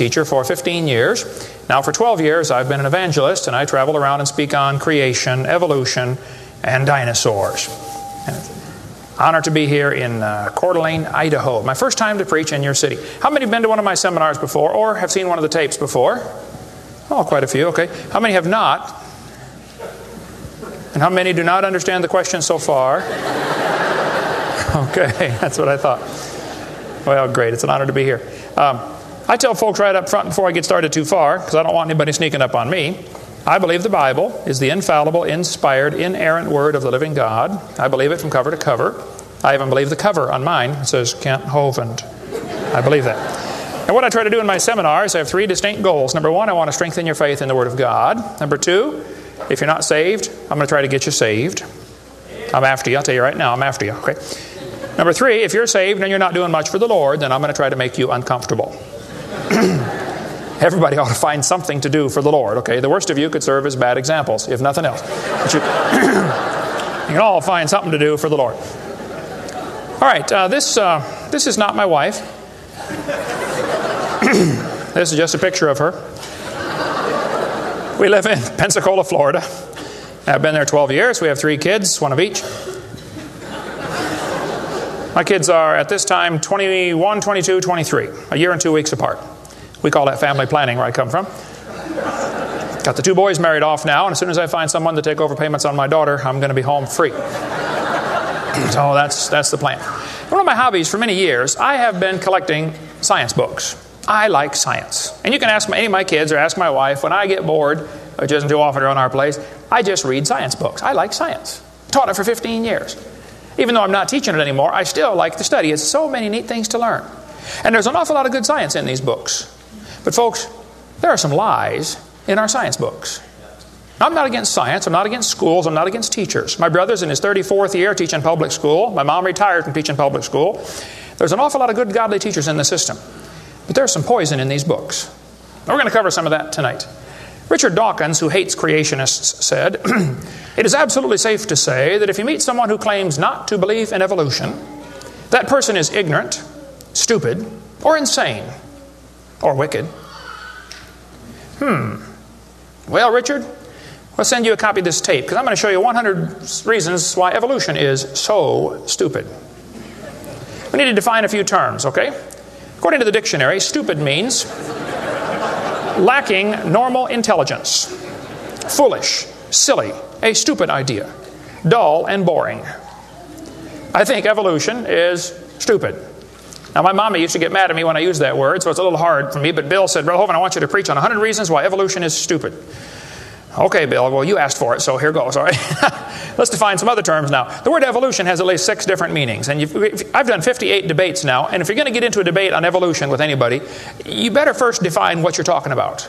teacher for 15 years. Now, for 12 years, I've been an evangelist, and I travel around and speak on creation, evolution, and dinosaurs. Honor to be here in uh, Coeur d'Alene, Idaho. My first time to preach in your city. How many have been to one of my seminars before or have seen one of the tapes before? Oh, quite a few, okay. How many have not? And how many do not understand the question so far? okay, that's what I thought. Well, great. It's an honor to be here. Um, I tell folks right up front before I get started too far, because I don't want anybody sneaking up on me. I believe the Bible is the infallible, inspired, inerrant Word of the living God. I believe it from cover to cover. I even believe the cover on mine. It says Kent Hovind. I believe that. And what I try to do in my seminars, I have three distinct goals. Number one, I want to strengthen your faith in the Word of God. Number two, if you're not saved, I'm going to try to get you saved. I'm after you. I'll tell you right now, I'm after you. Okay. Number three, if you're saved and you're not doing much for the Lord, then I'm going to try to make you uncomfortable. Everybody ought to find something to do for the Lord, okay? The worst of you could serve as bad examples, if nothing else. But you, you can all find something to do for the Lord. All right, uh, this, uh, this is not my wife. this is just a picture of her. We live in Pensacola, Florida. I've been there 12 years. We have three kids, one of each. My kids are at this time 21, 22, 23, a year and two weeks apart. We call that family planning where I come from. Got the two boys married off now, and as soon as I find someone to take over payments on my daughter, I'm going to be home free. so that's, that's the plan. One of my hobbies for many years, I have been collecting science books. I like science. And you can ask any of my kids or ask my wife, when I get bored, which isn't too often around our place, I just read science books. I like science. Taught it for 15 years. Even though I'm not teaching it anymore, I still like to study. It's so many neat things to learn. And there's an awful lot of good science in these books. But, folks, there are some lies in our science books. I'm not against science. I'm not against schools. I'm not against teachers. My brother's in his 34th year teaching public school. My mom retired from teaching public school. There's an awful lot of good, godly teachers in the system. But there's some poison in these books. We're going to cover some of that tonight. Richard Dawkins, who hates creationists, said, It is absolutely safe to say that if you meet someone who claims not to believe in evolution, that person is ignorant, stupid, or insane, or wicked. Hmm. Well, Richard, I'll send you a copy of this tape because I'm going to show you 100 reasons why evolution is so stupid. We need to define a few terms, okay? According to the dictionary, stupid means lacking normal intelligence, foolish, silly, a stupid idea, dull, and boring. I think evolution is stupid. Now, my mommy used to get mad at me when I used that word, so it's a little hard for me, but Bill said, Brother Hovind, I want you to preach on 100 reasons why evolution is stupid. Okay, Bill, well, you asked for it, so here goes, all right? Let's define some other terms now. The word evolution has at least six different meanings, and I've done 58 debates now, and if you're going to get into a debate on evolution with anybody, you better first define what you're talking about.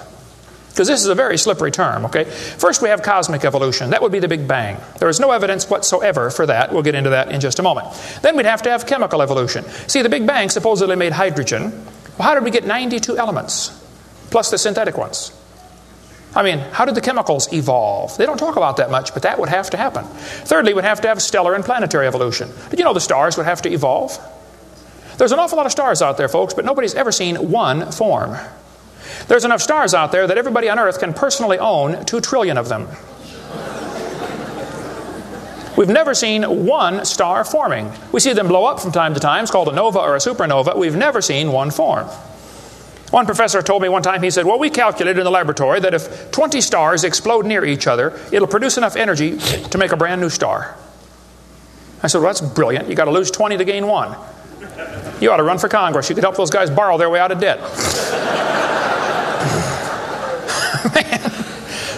Because this is a very slippery term, okay? First, we have cosmic evolution. That would be the Big Bang. There is no evidence whatsoever for that. We'll get into that in just a moment. Then we'd have to have chemical evolution. See, the Big Bang supposedly made hydrogen. Well, how did we get 92 elements, plus the synthetic ones? I mean, how did the chemicals evolve? They don't talk about that much, but that would have to happen. Thirdly, we'd have to have stellar and planetary evolution. Did you know the stars would have to evolve? There's an awful lot of stars out there, folks, but nobody's ever seen one form. There's enough stars out there that everybody on Earth can personally own two trillion of them. We've never seen one star forming. We see them blow up from time to time. It's called a nova or a supernova. We've never seen one form. One professor told me one time, he said, Well, we calculated in the laboratory that if 20 stars explode near each other, it'll produce enough energy to make a brand new star. I said, Well, that's brilliant. You got to lose 20 to gain one. You ought to run for Congress. You could help those guys borrow their way out of debt.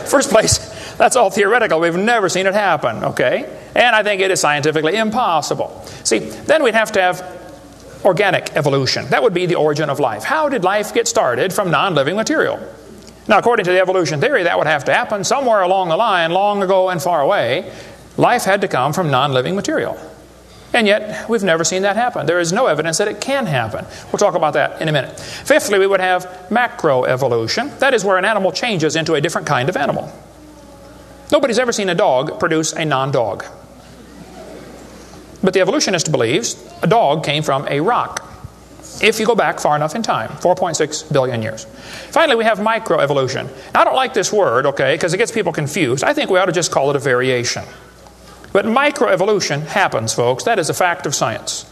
First place, that's all theoretical. We've never seen it happen, okay? And I think it is scientifically impossible. See, then we'd have to have organic evolution. That would be the origin of life. How did life get started from non living material? Now, according to the evolution theory, that would have to happen somewhere along the line, long ago and far away. Life had to come from non living material. And yet, we've never seen that happen. There is no evidence that it can happen. We'll talk about that in a minute. Fifthly, we would have macroevolution. That is where an animal changes into a different kind of animal. Nobody's ever seen a dog produce a non dog. But the evolutionist believes a dog came from a rock. if you go back far enough in time 4.6 billion years. Finally, we have microevolution. Now, I don't like this word, okay, because it gets people confused. I think we ought to just call it a variation. But microevolution happens, folks. That is a fact of science.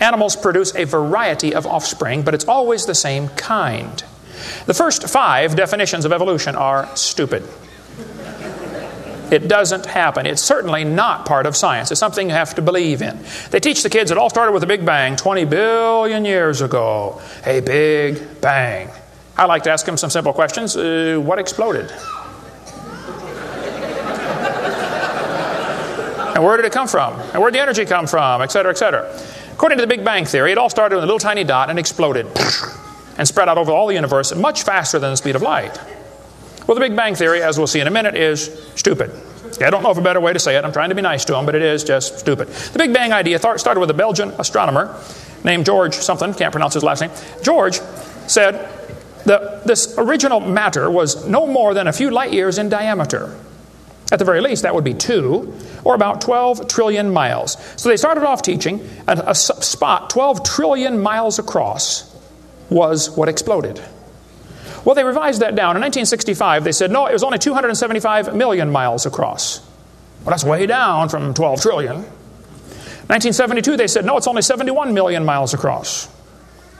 Animals produce a variety of offspring, but it's always the same kind. The first five definitions of evolution are stupid. It doesn't happen. It's certainly not part of science. It's something you have to believe in. They teach the kids it all started with a big bang 20 billion years ago. A big bang. I like to ask them some simple questions. Uh, what exploded? and where did it come from? And where did the energy come from? Et cetera, et cetera. According to the Big Bang Theory, it all started with a little tiny dot and exploded and spread out over all the universe much faster than the speed of light. Well, the Big Bang Theory, as we'll see in a minute, is stupid. I don't know of a better way to say it. I'm trying to be nice to them, but it is just stupid. The Big Bang idea started with a Belgian astronomer named George something, can't pronounce his last name. George said that this original matter was no more than a few light years in diameter. At the very least, that would be two, or about 12 trillion miles. So they started off teaching a, a spot 12 trillion miles across was what exploded. Well, they revised that down. In 1965, they said, no, it was only 275 million miles across. Well, that's way down from 12 trillion. 1972, they said, no, it's only 71 million miles across.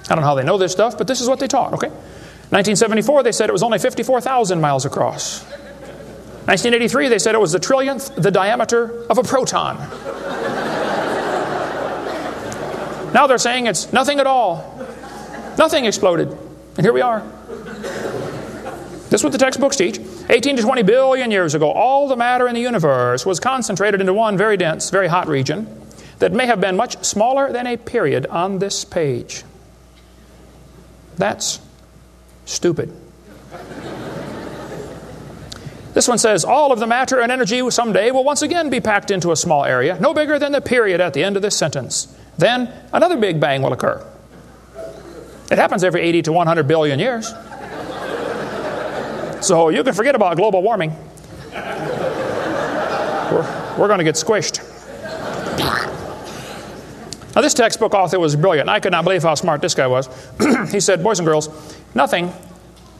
I don't know how they know this stuff, but this is what they taught, okay? 1974, they said it was only 54,000 miles across. 1983, they said it was the trillionth the diameter of a proton. now they're saying it's nothing at all. Nothing exploded. And here we are. This is what the textbooks teach. 18 to 20 billion years ago, all the matter in the universe was concentrated into one very dense, very hot region that may have been much smaller than a period on this page. That's stupid. This one says all of the matter and energy someday will once again be packed into a small area, no bigger than the period at the end of this sentence. Then another big bang will occur. It happens every 80 to 100 billion years. So you can forget about global warming. We're, we're going to get squished. Now, this textbook author was brilliant. I could not believe how smart this guy was. he said, Boys and girls, nothing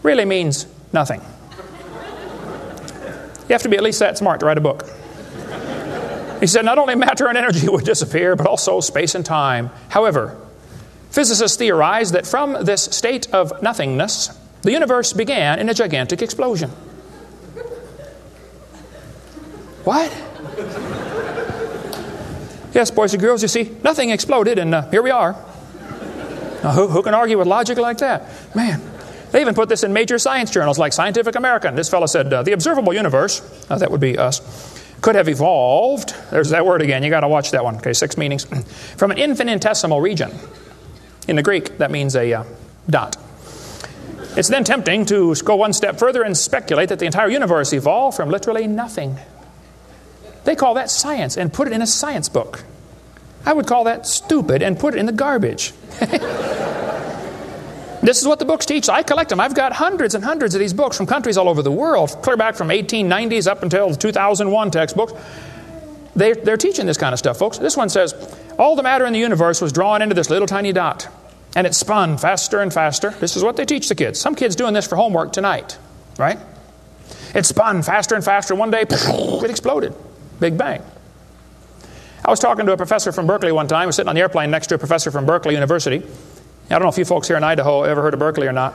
really means nothing. You have to be at least that smart to write a book. He said, Not only matter and energy would disappear, but also space and time. However, physicists theorize that from this state of nothingness, the universe began in a gigantic explosion. What? Yes, boys and girls, you see, nothing exploded, and uh, here we are. Now, who, who can argue with logic like that? Man, they even put this in major science journals like Scientific American. This fellow said uh, the observable universe, uh, that would be us, could have evolved. There's that word again. You got to watch that one. Okay, six meanings. From an infinitesimal region. In the Greek, that means a uh, dot. It's then tempting to go one step further and speculate that the entire universe evolved from literally nothing. They call that science and put it in a science book. I would call that stupid and put it in the garbage. this is what the books teach. I collect them. I've got hundreds and hundreds of these books from countries all over the world, clear back from 1890s up until 2001 textbooks. They, they're teaching this kind of stuff, folks. This one says, All the matter in the universe was drawn into this little tiny dot and it spun faster and faster. This is what they teach the kids. Some kids doing this for homework tonight, right? It spun faster and faster. One day, it exploded. Big bang. I was talking to a professor from Berkeley one time. I was sitting on the airplane next to a professor from Berkeley University. I don't know if you folks here in Idaho ever heard of Berkeley or not.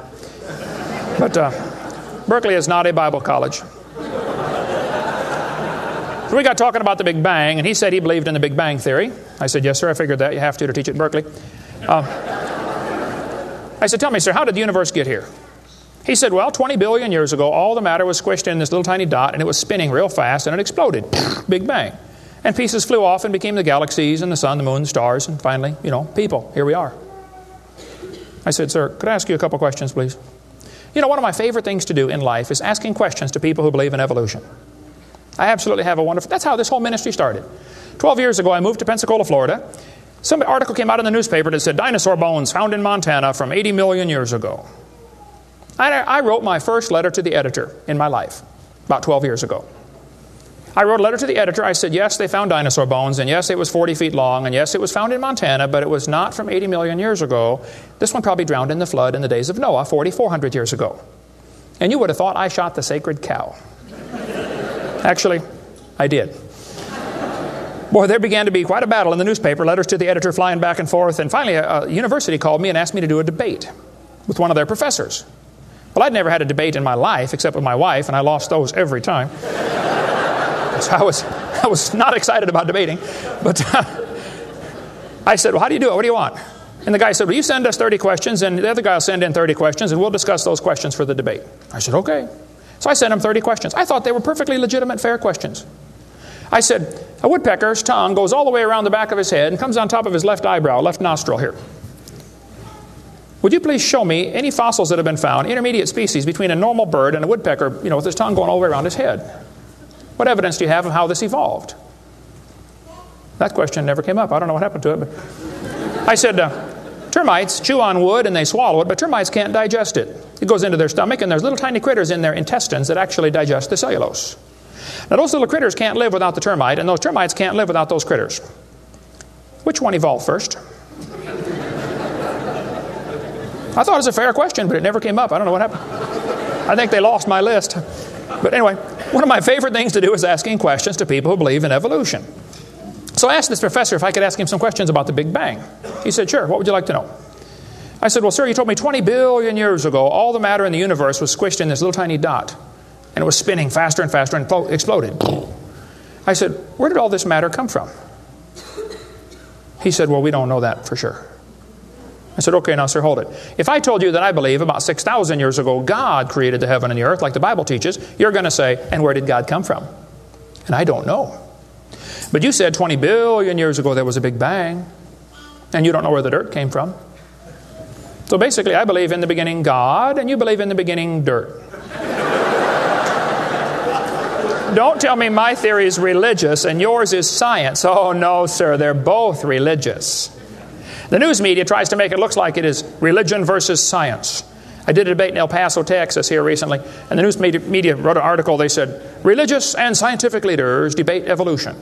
But uh, Berkeley is not a Bible college. So we got talking about the Big Bang, and he said he believed in the Big Bang Theory. I said, Yes, sir, I figured that. You have to to teach at Berkeley. Uh, I said, Tell me, sir, how did the universe get here? He said, Well, 20 billion years ago, all the matter was squished in this little tiny dot, and it was spinning real fast, and it exploded. Big bang. And pieces flew off and became the galaxies and the sun, the moon, the stars, and finally, you know, people. Here we are. I said, Sir, could I ask you a couple questions, please? You know, one of my favorite things to do in life is asking questions to people who believe in evolution. I absolutely have a wonderful, that's how this whole ministry started. 12 years ago, I moved to Pensacola, Florida, some article came out in the newspaper that said dinosaur bones found in Montana from 80 million years ago. I, I wrote my first letter to the editor in my life about 12 years ago. I wrote a letter to the editor. I said, yes, they found dinosaur bones, and yes, it was 40 feet long, and yes, it was found in Montana, but it was not from 80 million years ago. This one probably drowned in the flood in the days of Noah, 4,400 years ago. And you would have thought I shot the sacred cow. Actually, I did. Boy, there began to be quite a battle in the newspaper, letters to the editor flying back and forth, and finally a, a university called me and asked me to do a debate with one of their professors. Well, I'd never had a debate in my life except with my wife, and I lost those every time. so I was, I was not excited about debating. But uh, I said, Well, how do you do it? What do you want? And the guy said, Well, you send us 30 questions, and the other guy will send in 30 questions, and we'll discuss those questions for the debate. I said, Okay. So I sent him 30 questions. I thought they were perfectly legitimate, fair questions. I said, a woodpecker's tongue goes all the way around the back of his head and comes on top of his left eyebrow, left nostril here. Would you please show me any fossils that have been found, intermediate species between a normal bird and a woodpecker, you know, with his tongue going all the way around his head? What evidence do you have of how this evolved? That question never came up. I don't know what happened to it. But I said, uh, termites chew on wood and they swallow it, but termites can't digest it. It goes into their stomach, and there's little tiny critters in their intestines that actually digest the cellulose. Now, those little critters can't live without the termite, and those termites can't live without those critters. Which one evolved first? I thought it was a fair question, but it never came up. I don't know what happened. I think they lost my list. But anyway, one of my favorite things to do is asking questions to people who believe in evolution. So I asked this professor if I could ask him some questions about the Big Bang. He said, Sure, what would you like to know? I said, Well, sir, you told me 20 billion years ago all the matter in the universe was squished in this little tiny dot, and it was spinning faster and faster and exploded. I said, Where did all this matter come from? He said, Well, we don't know that for sure. I said, okay, now, sir, hold it. If I told you that I believe about 6,000 years ago God created the heaven and the earth, like the Bible teaches, you're going to say, and where did God come from? And I don't know. But you said 20 billion years ago there was a big bang, and you don't know where the dirt came from. So basically, I believe in the beginning God, and you believe in the beginning dirt. Don't tell me my theory is religious and yours is science. Oh, no, sir, they're both religious. The news media tries to make it look like it is religion versus science. I did a debate in El Paso, Texas here recently, and the news media wrote an article. They said, Religious and scientific leaders debate evolution.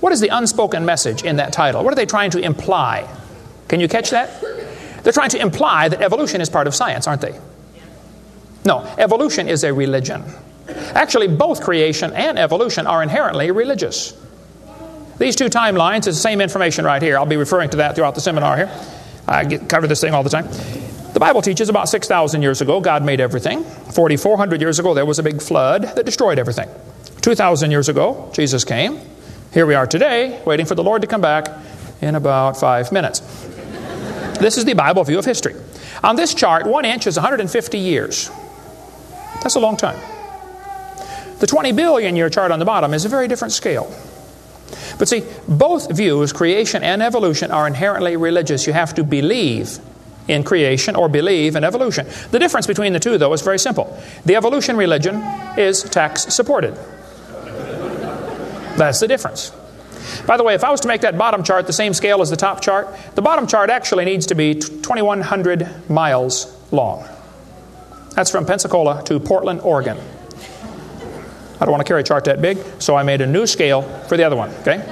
What is the unspoken message in that title? What are they trying to imply? Can you catch that? They're trying to imply that evolution is part of science, aren't they? No, evolution is a religion. Actually, both creation and evolution are inherently religious. These two timelines is the same information right here. I'll be referring to that throughout the seminar here. I get, cover this thing all the time. The Bible teaches about 6,000 years ago, God made everything. 4,400 years ago, there was a big flood that destroyed everything. 2,000 years ago, Jesus came. Here we are today, waiting for the Lord to come back in about five minutes. This is the Bible view of history. On this chart, one inch is 150 years. That's a long time. The 20 billion year chart on the bottom is a very different scale. But see, both views, creation and evolution, are inherently religious. You have to believe in creation or believe in evolution. The difference between the two, though, is very simple. The evolution religion is tax supported. That's the difference. By the way, if I was to make that bottom chart the same scale as the top chart, the bottom chart actually needs to be 2,100 miles long. That's from Pensacola to Portland, Oregon. I don't want to carry a chart that big, so I made a new scale for the other one, okay?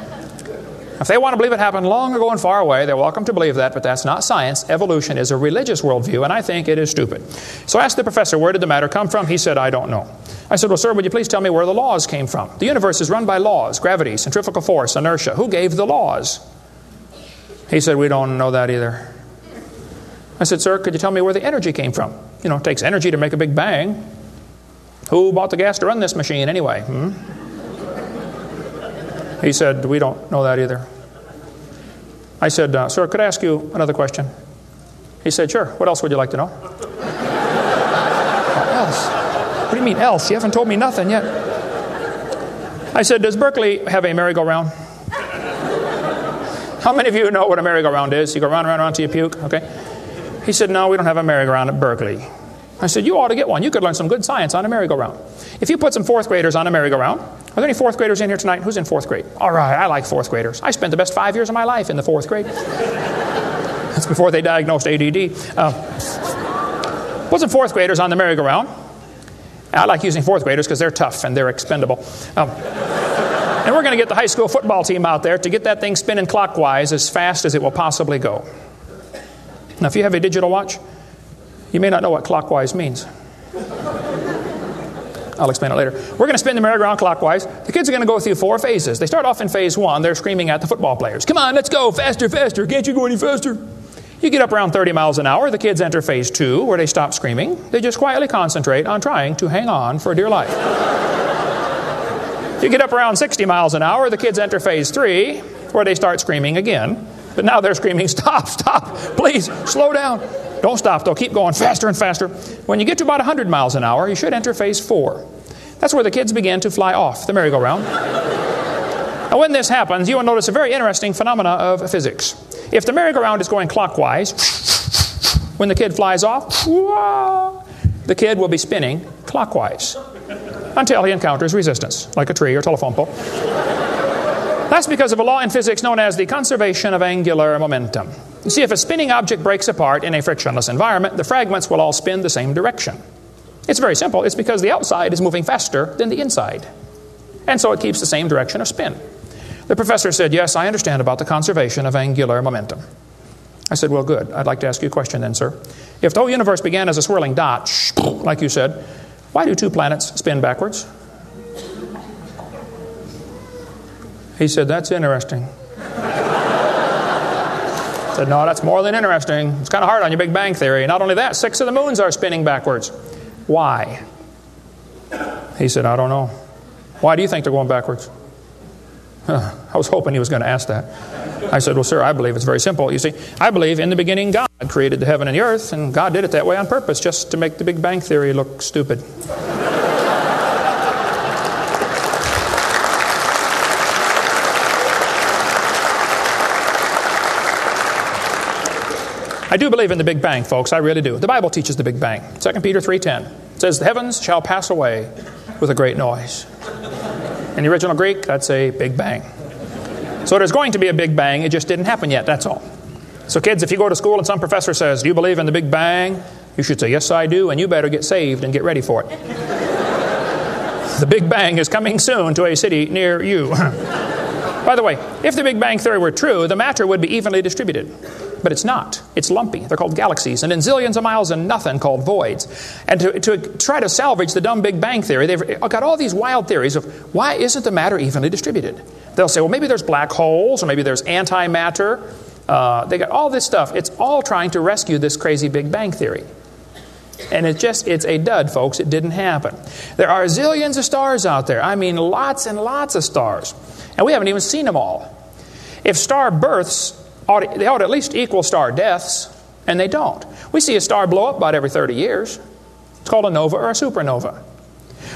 If they want to believe it happened long ago and far away, they're welcome to believe that, but that's not science. Evolution is a religious worldview, and I think it is stupid. So I asked the professor, where did the matter come from? He said, I don't know. I said, Well, sir, would you please tell me where the laws came from? The universe is run by laws gravity, centrifugal force, inertia. Who gave the laws? He said, We don't know that either. I said, Sir, could you tell me where the energy came from? You know, it takes energy to make a big bang. Who bought the gas to run this machine anyway? Hmm? He said, We don't know that either. I said, uh, Sir, could I ask you another question? He said, Sure. What else would you like to know? what else? What do you mean, else? You haven't told me nothing yet. I said, Does Berkeley have a merry-go-round? How many of you know what a merry-go-round is? You go round round, round till you puke, okay? He said, No, we don't have a merry-go-round at Berkeley. I said, You ought to get one. You could learn some good science on a merry-go-round. If you put some fourth graders on a merry-go-round, are there any fourth graders in here tonight? Who's in fourth grade? All right, I like fourth graders. I spent the best five years of my life in the fourth grade. That's before they diagnosed ADD. Uh, put some fourth graders on the merry-go-round. I like using fourth graders because they're tough and they're expendable. Um, and we're going to get the high school football team out there to get that thing spinning clockwise as fast as it will possibly go. Now, if you have a digital watch, you may not know what clockwise means. I'll explain it later. We're going to spin the merry-go-round clockwise. The kids are going to go through four phases. They start off in phase one. They're screaming at the football players, Come on, let's go, faster, faster. Can't you go any faster? You get up around 30 miles an hour. The kids enter phase two, where they stop screaming. They just quietly concentrate on trying to hang on for dear life. you get up around 60 miles an hour. The kids enter phase three, where they start screaming again. But now they're screaming, Stop, stop, please, slow down. Don't stop, though. Keep going faster and faster. When you get to about 100 miles an hour, you should enter phase four. That's where the kids begin to fly off the merry-go-round. now, when this happens, you will notice a very interesting phenomena of physics. If the merry-go-round is going clockwise, when the kid flies off, the kid will be spinning clockwise until he encounters resistance, like a tree or telephone pole. That's because of a law in physics known as the conservation of angular momentum. You see, if a spinning object breaks apart in a frictionless environment, the fragments will all spin the same direction. It's very simple. It's because the outside is moving faster than the inside. And so it keeps the same direction of spin. The professor said, Yes, I understand about the conservation of angular momentum. I said, Well, good. I'd like to ask you a question then, sir. If the whole universe began as a swirling dot, like you said, why do two planets spin backwards? He said, That's interesting. Said, No, that's more than interesting. It's kind of hard on your Big Bang Theory. Not only that, six of the moons are spinning backwards. Why? He said, I don't know. Why do you think they're going backwards? Huh, I was hoping he was going to ask that. I said, Well, sir, I believe it's very simple. You see, I believe in the beginning God created the heaven and the earth, and God did it that way on purpose, just to make the Big Bang Theory look stupid. I do believe in the Big Bang, folks. I really do. The Bible teaches the Big Bang. 2 Peter 3.10 says, The heavens shall pass away with a great noise. In the original Greek, that's a Big Bang. So there's going to be a Big Bang. It just didn't happen yet, that's all. So kids, if you go to school and some professor says, Do you believe in the Big Bang? You should say, Yes, I do, and you better get saved and get ready for it. the Big Bang is coming soon to a city near you. By the way, if the Big Bang Theory were true, the matter would be evenly distributed. But it's not. It's lumpy. They're called galaxies. And in zillions of miles and nothing called voids. And to, to try to salvage the dumb Big Bang Theory, they've got all these wild theories of why isn't the matter evenly distributed? They'll say, well, maybe there's black holes, or maybe there's antimatter. Uh, they got all this stuff. It's all trying to rescue this crazy Big Bang Theory. And it's just, it's a dud, folks. It didn't happen. There are zillions of stars out there. I mean, lots and lots of stars. And we haven't even seen them all. If star births ought, they ought to at least equal star deaths, and they don't. We see a star blow up about every 30 years. It's called a nova or a supernova.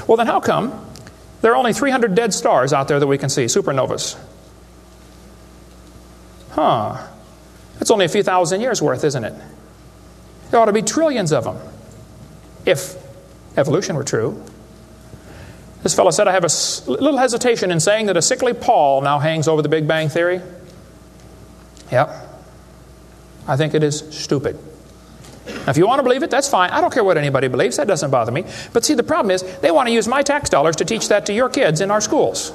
Well, then how come there are only 300 dead stars out there that we can see, supernovas? Huh. That's only a few thousand years worth, isn't it? There ought to be trillions of them if evolution were true. This fellow said, I have a little hesitation in saying that a sickly pall now hangs over the Big Bang Theory. Yep. I think it is stupid. Now, if you want to believe it, that's fine. I don't care what anybody believes. That doesn't bother me. But see, the problem is they want to use my tax dollars to teach that to your kids in our schools.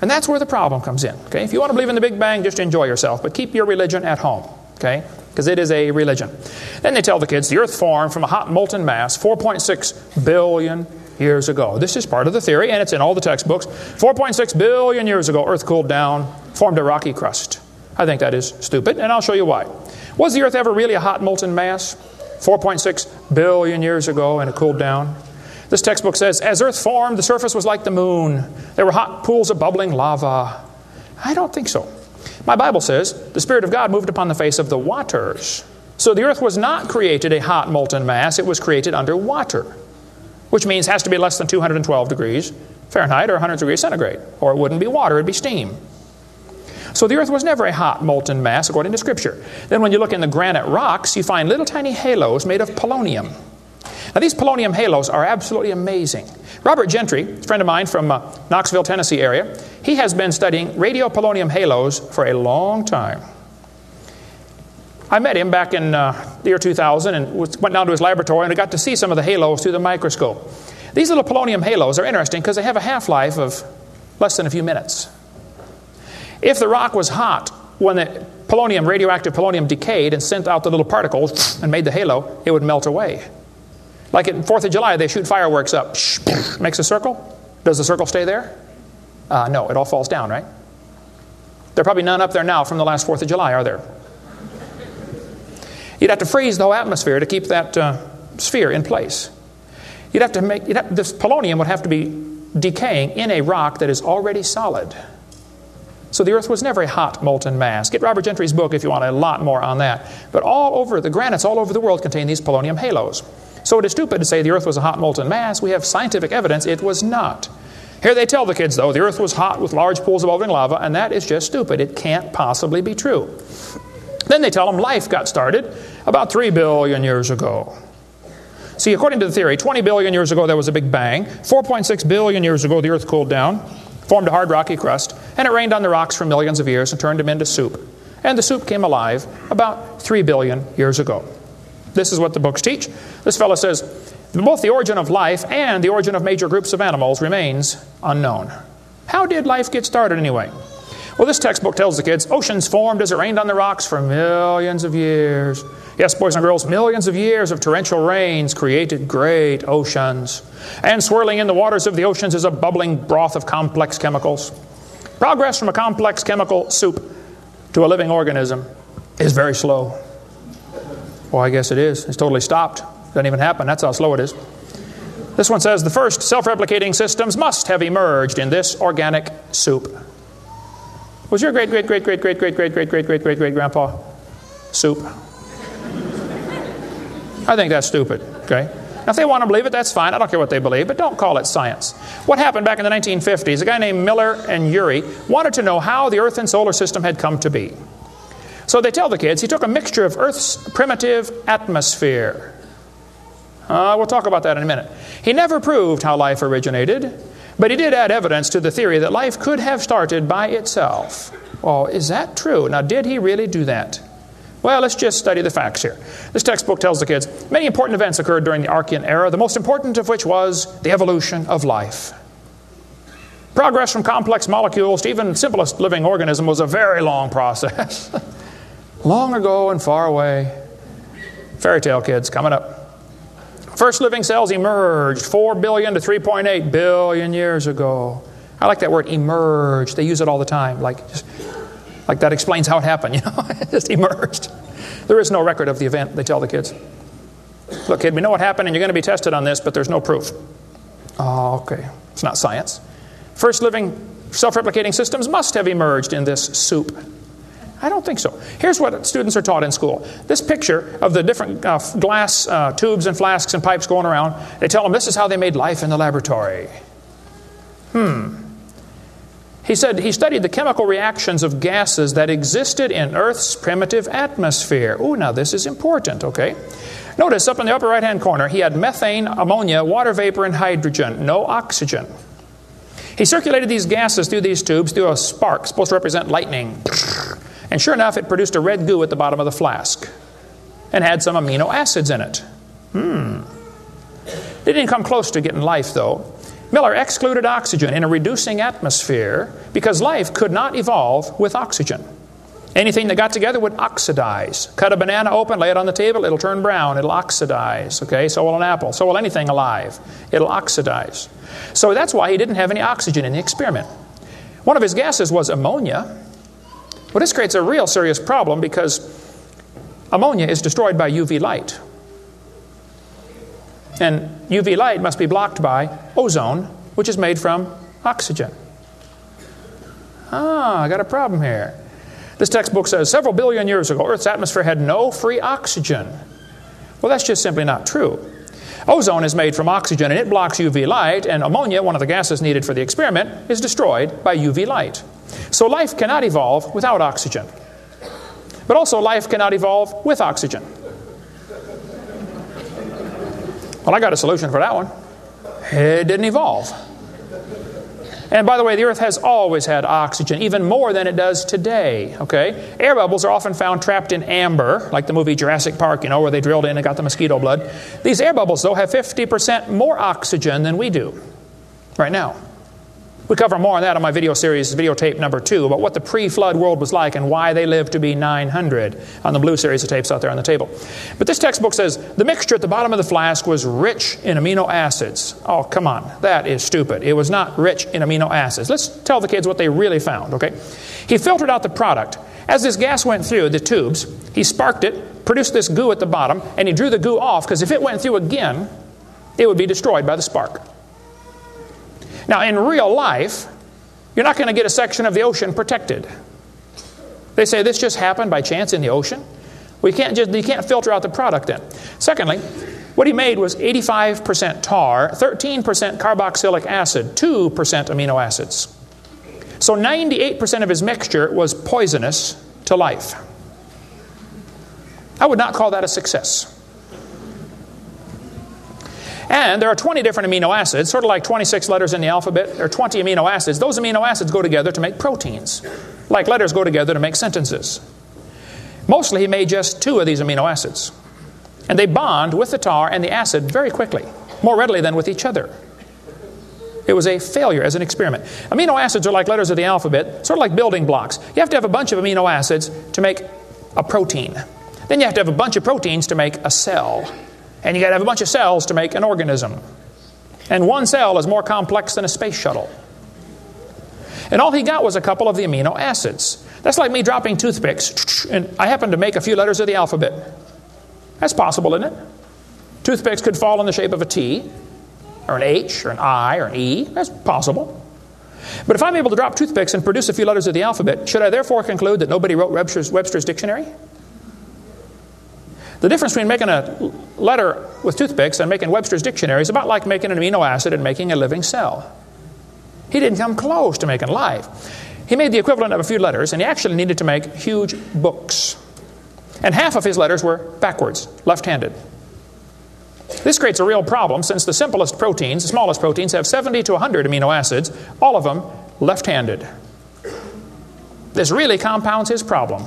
And that's where the problem comes in. Okay? If you want to believe in the Big Bang, just enjoy yourself. But keep your religion at home. Okay? Because it is a religion. Then they tell the kids the earth formed from a hot molten mass 4.6 billion years ago. This is part of the theory, and it's in all the textbooks. 4.6 billion years ago, earth cooled down, formed a rocky crust. I think that is stupid, and I'll show you why. Was the Earth ever really a hot molten mass? 4.6 billion years ago, and it cooled down. This textbook says, as Earth formed, the surface was like the moon. There were hot pools of bubbling lava. I don't think so. My Bible says the Spirit of God moved upon the face of the waters. So the Earth was not created a hot molten mass, it was created under water, which means has to be less than 212 degrees Fahrenheit or 100 degrees centigrade, or it wouldn't be water, it'd be steam. So the earth was never a hot molten mass according to Scripture. Then when you look in the granite rocks, you find little tiny halos made of polonium. Now these polonium halos are absolutely amazing. Robert Gentry, a friend of mine from uh, Knoxville, Tennessee area, he has been studying radiopolonium halos for a long time. I met him back in uh, the year 2000 and went down to his laboratory and I got to see some of the halos through the microscope. These little polonium halos are interesting because they have a half life of less than a few minutes. If the rock was hot when the polonium, radioactive polonium, decayed and sent out the little particles and made the halo, it would melt away. Like at 4th of July, they shoot fireworks up, makes a circle. Does the circle stay there? Uh, no, it all falls down, right? There are probably none up there now from the last 4th of July, are there? You'd have to freeze the whole atmosphere to keep that uh, sphere in place. You'd have to make, have, this polonium would have to be decaying in a rock that is already solid. So the earth was never a hot molten mass. Get Robert Gentry's book if you want a lot more on that. But all over, the granites all over the world contain these polonium halos. So it is stupid to say the earth was a hot molten mass. We have scientific evidence it was not. Here they tell the kids, though, the earth was hot with large pools of bubbling lava, and that is just stupid. It can't possibly be true. Then they tell them life got started about 3 billion years ago. See, according to the theory, 20 billion years ago there was a big bang. 4.6 billion years ago the earth cooled down, formed a hard rocky crust, and it rained on the rocks for millions of years and turned them into soup. And the soup came alive about 3 billion years ago. This is what the books teach. This fellow says both the origin of life and the origin of major groups of animals remains unknown. How did life get started anyway? Well, this textbook tells the kids oceans formed as it rained on the rocks for millions of years. Yes, boys and girls, millions of years of torrential rains created great oceans. And swirling in the waters of the oceans is a bubbling broth of complex chemicals. Progress from a complex chemical soup to a living organism is very slow. Well, I guess it is. It's totally stopped. Doesn't even happen. That's how slow it is. This one says the first self replicating systems must have emerged in this organic soup. Was your great, great, great, great, great, great, great, great, great, great, great, great grandpa soup? I think that's stupid, okay? Now, if they want to believe it, that's fine. I don't care what they believe, but don't call it science. What happened back in the 1950s? A guy named Miller and Urey wanted to know how the Earth and solar system had come to be. So they tell the kids he took a mixture of Earth's primitive atmosphere. Uh, we'll talk about that in a minute. He never proved how life originated, but he did add evidence to the theory that life could have started by itself. Well, is that true? Now, did he really do that? Well, let's just study the facts here. This textbook tells the kids many important events occurred during the Archean era, the most important of which was the evolution of life. Progress from complex molecules to even simplest living organism was a very long process. long ago and far away. Fairy tale kids coming up. First living cells emerged 4 billion to 3.8 billion years ago. I like that word emerged. They use it all the time. Like, just, like that explains how it happened, you know? it just emerged. There is no record of the event, they tell the kids. Look, kid, we know what happened and you're going to be tested on this, but there's no proof. Oh, okay. It's not science. First living self replicating systems must have emerged in this soup. I don't think so. Here's what students are taught in school. This picture of the different uh, glass uh, tubes and flasks and pipes going around, they tell them this is how they made life in the laboratory. Hmm. He said he studied the chemical reactions of gases that existed in Earth's primitive atmosphere. Oh, now this is important, okay? Notice up in the upper right hand corner, he had methane, ammonia, water vapor, and hydrogen, no oxygen. He circulated these gases through these tubes through a spark, supposed to represent lightning. And sure enough, it produced a red goo at the bottom of the flask and had some amino acids in it. Hmm. They didn't come close to getting life, though. Miller excluded oxygen in a reducing atmosphere because life could not evolve with oxygen. Anything that got together would oxidize. Cut a banana open, lay it on the table, it'll turn brown, it'll oxidize. Okay, so will an apple, so will anything alive. It'll oxidize. So that's why he didn't have any oxygen in the experiment. One of his gases was ammonia. Well, this creates a real serious problem because ammonia is destroyed by UV light. And UV light must be blocked by ozone, which is made from oxygen. Ah, I got a problem here. This textbook says several billion years ago, Earth's atmosphere had no free oxygen. Well, that's just simply not true. Ozone is made from oxygen and it blocks UV light, and ammonia, one of the gases needed for the experiment, is destroyed by UV light. So life cannot evolve without oxygen. But also, life cannot evolve with oxygen. Well, I got a solution for that one. It didn't evolve. And by the way, the Earth has always had oxygen, even more than it does today. Okay? Air bubbles are often found trapped in amber, like the movie Jurassic Park, you know, where they drilled in and got the mosquito blood. These air bubbles, though, have 50% more oxygen than we do right now. We cover more on that on my video series, videotape number two, about what the pre flood world was like and why they lived to be 900 on the blue series of tapes out there on the table. But this textbook says the mixture at the bottom of the flask was rich in amino acids. Oh, come on, that is stupid. It was not rich in amino acids. Let's tell the kids what they really found, okay? He filtered out the product. As this gas went through the tubes, he sparked it, produced this goo at the bottom, and he drew the goo off because if it went through again, it would be destroyed by the spark. Now, in real life, you're not going to get a section of the ocean protected. They say this just happened by chance in the ocean. We can't just, you can't filter out the product then. Secondly, what he made was 85% tar, 13% carboxylic acid, 2% amino acids. So 98% of his mixture was poisonous to life. I would not call that a success. And there are 20 different amino acids, sort of like 26 letters in the alphabet. There are 20 amino acids. Those amino acids go together to make proteins, like letters go together to make sentences. Mostly, he made just two of these amino acids. And they bond with the tar and the acid very quickly, more readily than with each other. It was a failure as an experiment. Amino acids are like letters of the alphabet, sort of like building blocks. You have to have a bunch of amino acids to make a protein. Then you have to have a bunch of proteins to make a cell. And you got to have a bunch of cells to make an organism. And one cell is more complex than a space shuttle. And all he got was a couple of the amino acids. That's like me dropping toothpicks, and I happen to make a few letters of the alphabet. That's possible, isn't it? Toothpicks could fall in the shape of a T, or an H, or an I, or an E. That's possible. But if I'm able to drop toothpicks and produce a few letters of the alphabet, should I therefore conclude that nobody wrote Webster's, Webster's dictionary? The difference between making a letter with toothpicks and making Webster's dictionary is about like making an amino acid and making a living cell. He didn't come close to making life. He made the equivalent of a few letters, and he actually needed to make huge books. And half of his letters were backwards, left handed. This creates a real problem since the simplest proteins, the smallest proteins, have 70 to 100 amino acids, all of them left handed. This really compounds his problem.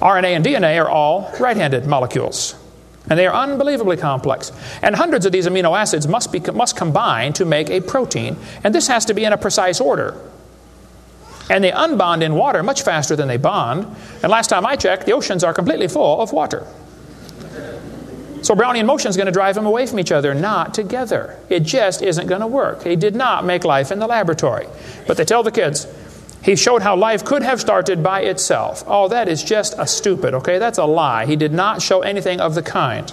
RNA and DNA are all right handed molecules. And they are unbelievably complex. And hundreds of these amino acids must, be, must combine to make a protein. And this has to be in a precise order. And they unbond in water much faster than they bond. And last time I checked, the oceans are completely full of water. So Brownian motion is going to drive them away from each other, not together. It just isn't going to work. He did not make life in the laboratory. But they tell the kids, he showed how life could have started by itself. Oh, that is just a stupid, okay? That's a lie. He did not show anything of the kind.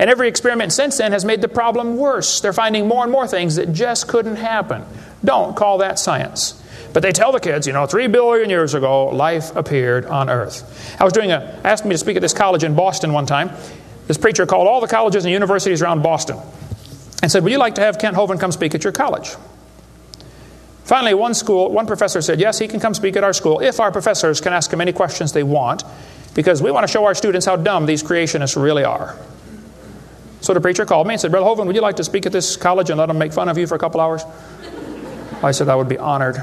And every experiment since then has made the problem worse. They're finding more and more things that just couldn't happen. Don't call that science. But they tell the kids, you know, three billion years ago, life appeared on Earth. I was doing a, asked me to speak at this college in Boston one time. This preacher called all the colleges and universities around Boston and said, Would you like to have Kent Hovind come speak at your college? Finally, one school, one professor said, Yes, he can come speak at our school if our professors can ask him any questions they want, because we want to show our students how dumb these creationists really are. So the preacher called me and said, Brother Hovind, would you like to speak at this college and let them make fun of you for a couple hours? I said, I would be honored.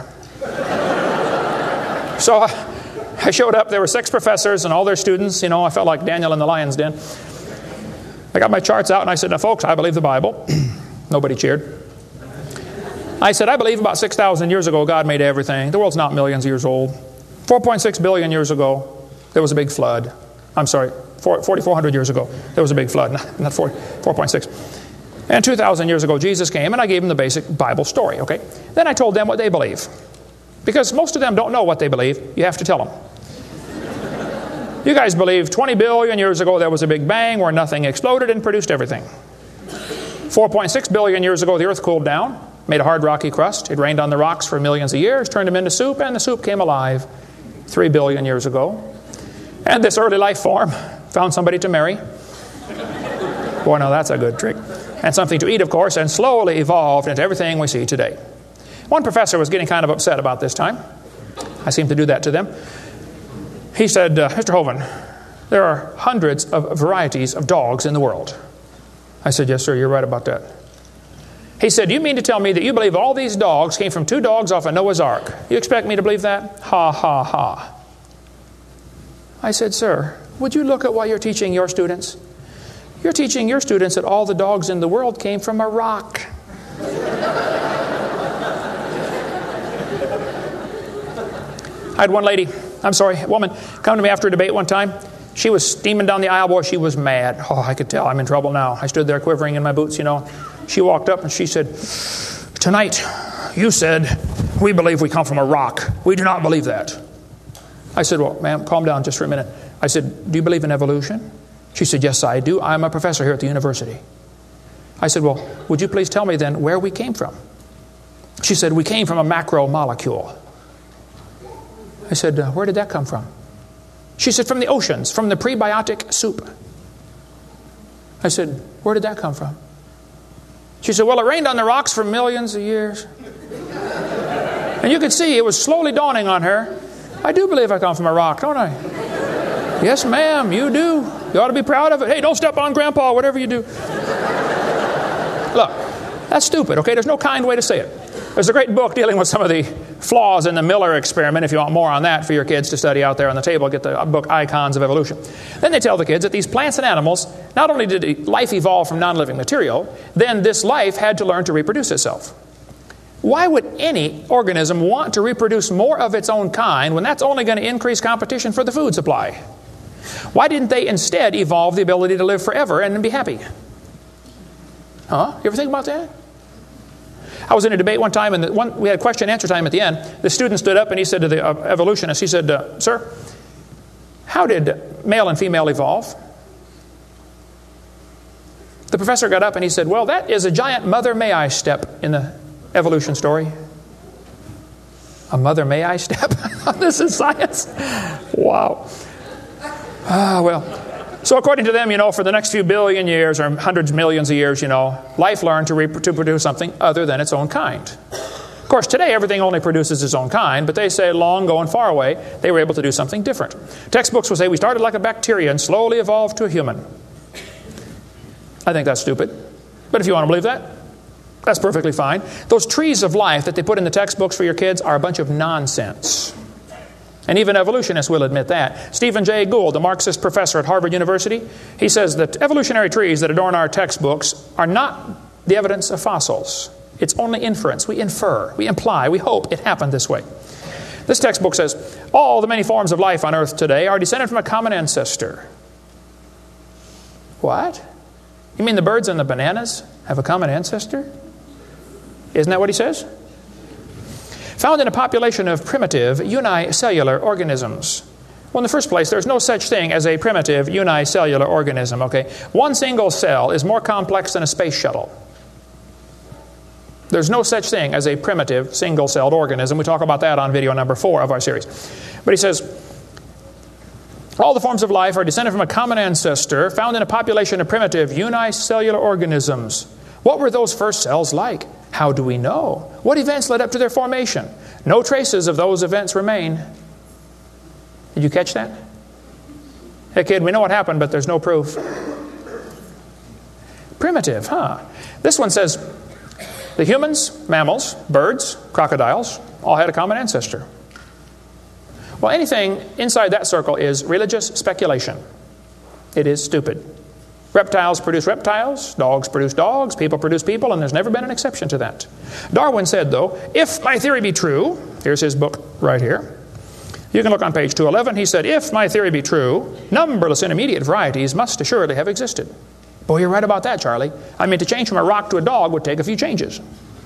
so I showed up. There were six professors and all their students. You know, I felt like Daniel in the lion's den. I got my charts out and I said, Now, folks, I believe the Bible. Nobody cheered. I said, I believe about 6,000 years ago God made everything. The world's not millions of years old. 4.6 billion years ago, there was a big flood. I'm sorry, 4,400 years ago, there was a big flood, not 4.6. And 2,000 years ago, Jesus came, and I gave them the basic Bible story, okay? Then I told them what they believe. Because most of them don't know what they believe, you have to tell them. you guys believe 20 billion years ago there was a big bang where nothing exploded and produced everything. 4.6 billion years ago, the earth cooled down made a hard rocky crust. It rained on the rocks for millions of years, turned them into soup, and the soup came alive three billion years ago. And this early life form found somebody to marry. Boy, now that's a good trick. And something to eat, of course, and slowly evolved into everything we see today. One professor was getting kind of upset about this time. I seem to do that to them. He said, uh, Mr. Hovind, there are hundreds of varieties of dogs in the world. I said, Yes, sir, you're right about that. He said, You mean to tell me that you believe all these dogs came from two dogs off of Noah's Ark? You expect me to believe that? Ha, ha, ha. I said, Sir, would you look at what you're teaching your students? You're teaching your students that all the dogs in the world came from a rock. I had one lady, I'm sorry, a woman, come to me after a debate one time. She was steaming down the aisle, boy, she was mad. Oh, I could tell I'm in trouble now. I stood there quivering in my boots, you know. She walked up and she said, Tonight, you said, we believe we come from a rock. We do not believe that. I said, Well, ma'am, calm down just for a minute. I said, Do you believe in evolution? She said, Yes, I do. I'm a professor here at the university. I said, Well, would you please tell me then where we came from? She said, We came from a macromolecule. I said, uh, Where did that come from? She said, From the oceans, from the prebiotic soup. I said, Where did that come from? She said, Well, it rained on the rocks for millions of years. and you could see it was slowly dawning on her. I do believe I come from a rock, don't I? yes, ma'am, you do. You ought to be proud of it. Hey, don't step on grandpa, whatever you do. Look, that's stupid, okay? There's no kind way to say it. There's a great book dealing with some of the flaws in the Miller experiment. If you want more on that for your kids to study out there on the table, get the book Icons of Evolution. Then they tell the kids that these plants and animals, not only did life evolve from non living material, then this life had to learn to reproduce itself. Why would any organism want to reproduce more of its own kind when that's only going to increase competition for the food supply? Why didn't they instead evolve the ability to live forever and be happy? Huh? You ever think about that? I was in a debate one time, and one, we had question and answer time at the end. The student stood up and he said to the uh, evolutionist, he said, uh, Sir, how did male and female evolve? The professor got up and he said, Well, that is a giant mother may I step in the evolution story. A mother may I step? this is science. Wow. Ah, well. So, according to them, you know, for the next few billion years or hundreds of millions of years, you know, life learned to, re- to produce something other than its own kind. Of course, today everything only produces its own kind, but they say long ago and far away, they were able to do something different. Textbooks will say we started like a bacteria and slowly evolved to a human. I think that's stupid. But if you want to believe that, that's perfectly fine. Those trees of life that they put in the textbooks for your kids are a bunch of nonsense. And even evolutionists will admit that. Stephen Jay Gould, the Marxist professor at Harvard University, he says that evolutionary trees that adorn our textbooks are not the evidence of fossils. It's only inference. We infer, we imply, we hope it happened this way. This textbook says all the many forms of life on earth today are descended from a common ancestor. What? You mean the birds and the bananas have a common ancestor? Isn't that what he says? Found in a population of primitive unicellular organisms. Well, in the first place, there's no such thing as a primitive unicellular organism, okay? One single cell is more complex than a space shuttle. There's no such thing as a primitive single celled organism. We talk about that on video number four of our series. But he says, all the forms of life are descended from a common ancestor found in a population of primitive unicellular organisms. What were those first cells like? How do we know? What events led up to their formation? No traces of those events remain. Did you catch that? Hey, kid, we know what happened, but there's no proof. Primitive, huh? This one says the humans, mammals, birds, crocodiles all had a common ancestor. Well, anything inside that circle is religious speculation. It is stupid. Reptiles produce reptiles, dogs produce dogs, people produce people, and there's never been an exception to that. Darwin said, though, if my theory be true, here's his book right here. You can look on page 211. He said, If my theory be true, numberless intermediate varieties must assuredly have existed. Boy, you're right about that, Charlie. I mean, to change from a rock to a dog would take a few changes.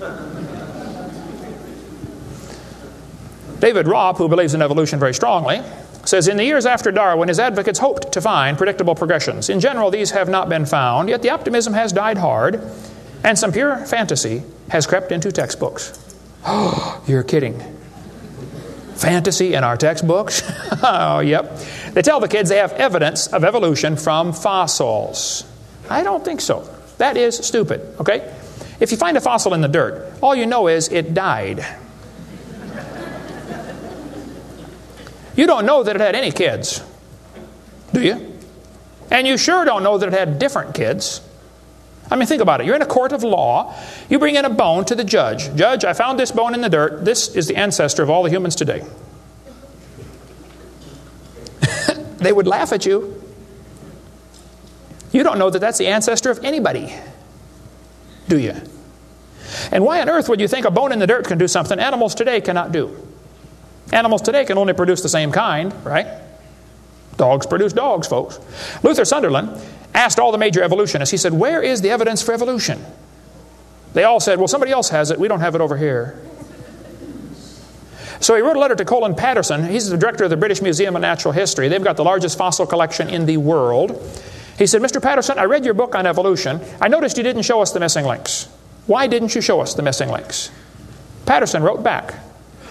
David Raup, who believes in evolution very strongly, says in the years after Darwin, his advocates hoped to find predictable progressions. In general, these have not been found, yet the optimism has died hard, and some pure fantasy has crept into textbooks. You're kidding. Fantasy in our textbooks? oh, yep. They tell the kids they have evidence of evolution from fossils. I don't think so. That is stupid, okay? If you find a fossil in the dirt, all you know is it died. You don't know that it had any kids, do you? And you sure don't know that it had different kids. I mean, think about it. You're in a court of law. You bring in a bone to the judge. Judge, I found this bone in the dirt. This is the ancestor of all the humans today. they would laugh at you. You don't know that that's the ancestor of anybody, do you? And why on earth would you think a bone in the dirt can do something animals today cannot do? Animals today can only produce the same kind, right? Dogs produce dogs, folks. Luther Sunderland asked all the major evolutionists, he said, Where is the evidence for evolution? They all said, Well, somebody else has it. We don't have it over here. So he wrote a letter to Colin Patterson. He's the director of the British Museum of Natural History. They've got the largest fossil collection in the world. He said, Mr. Patterson, I read your book on evolution. I noticed you didn't show us the missing links. Why didn't you show us the missing links? Patterson wrote back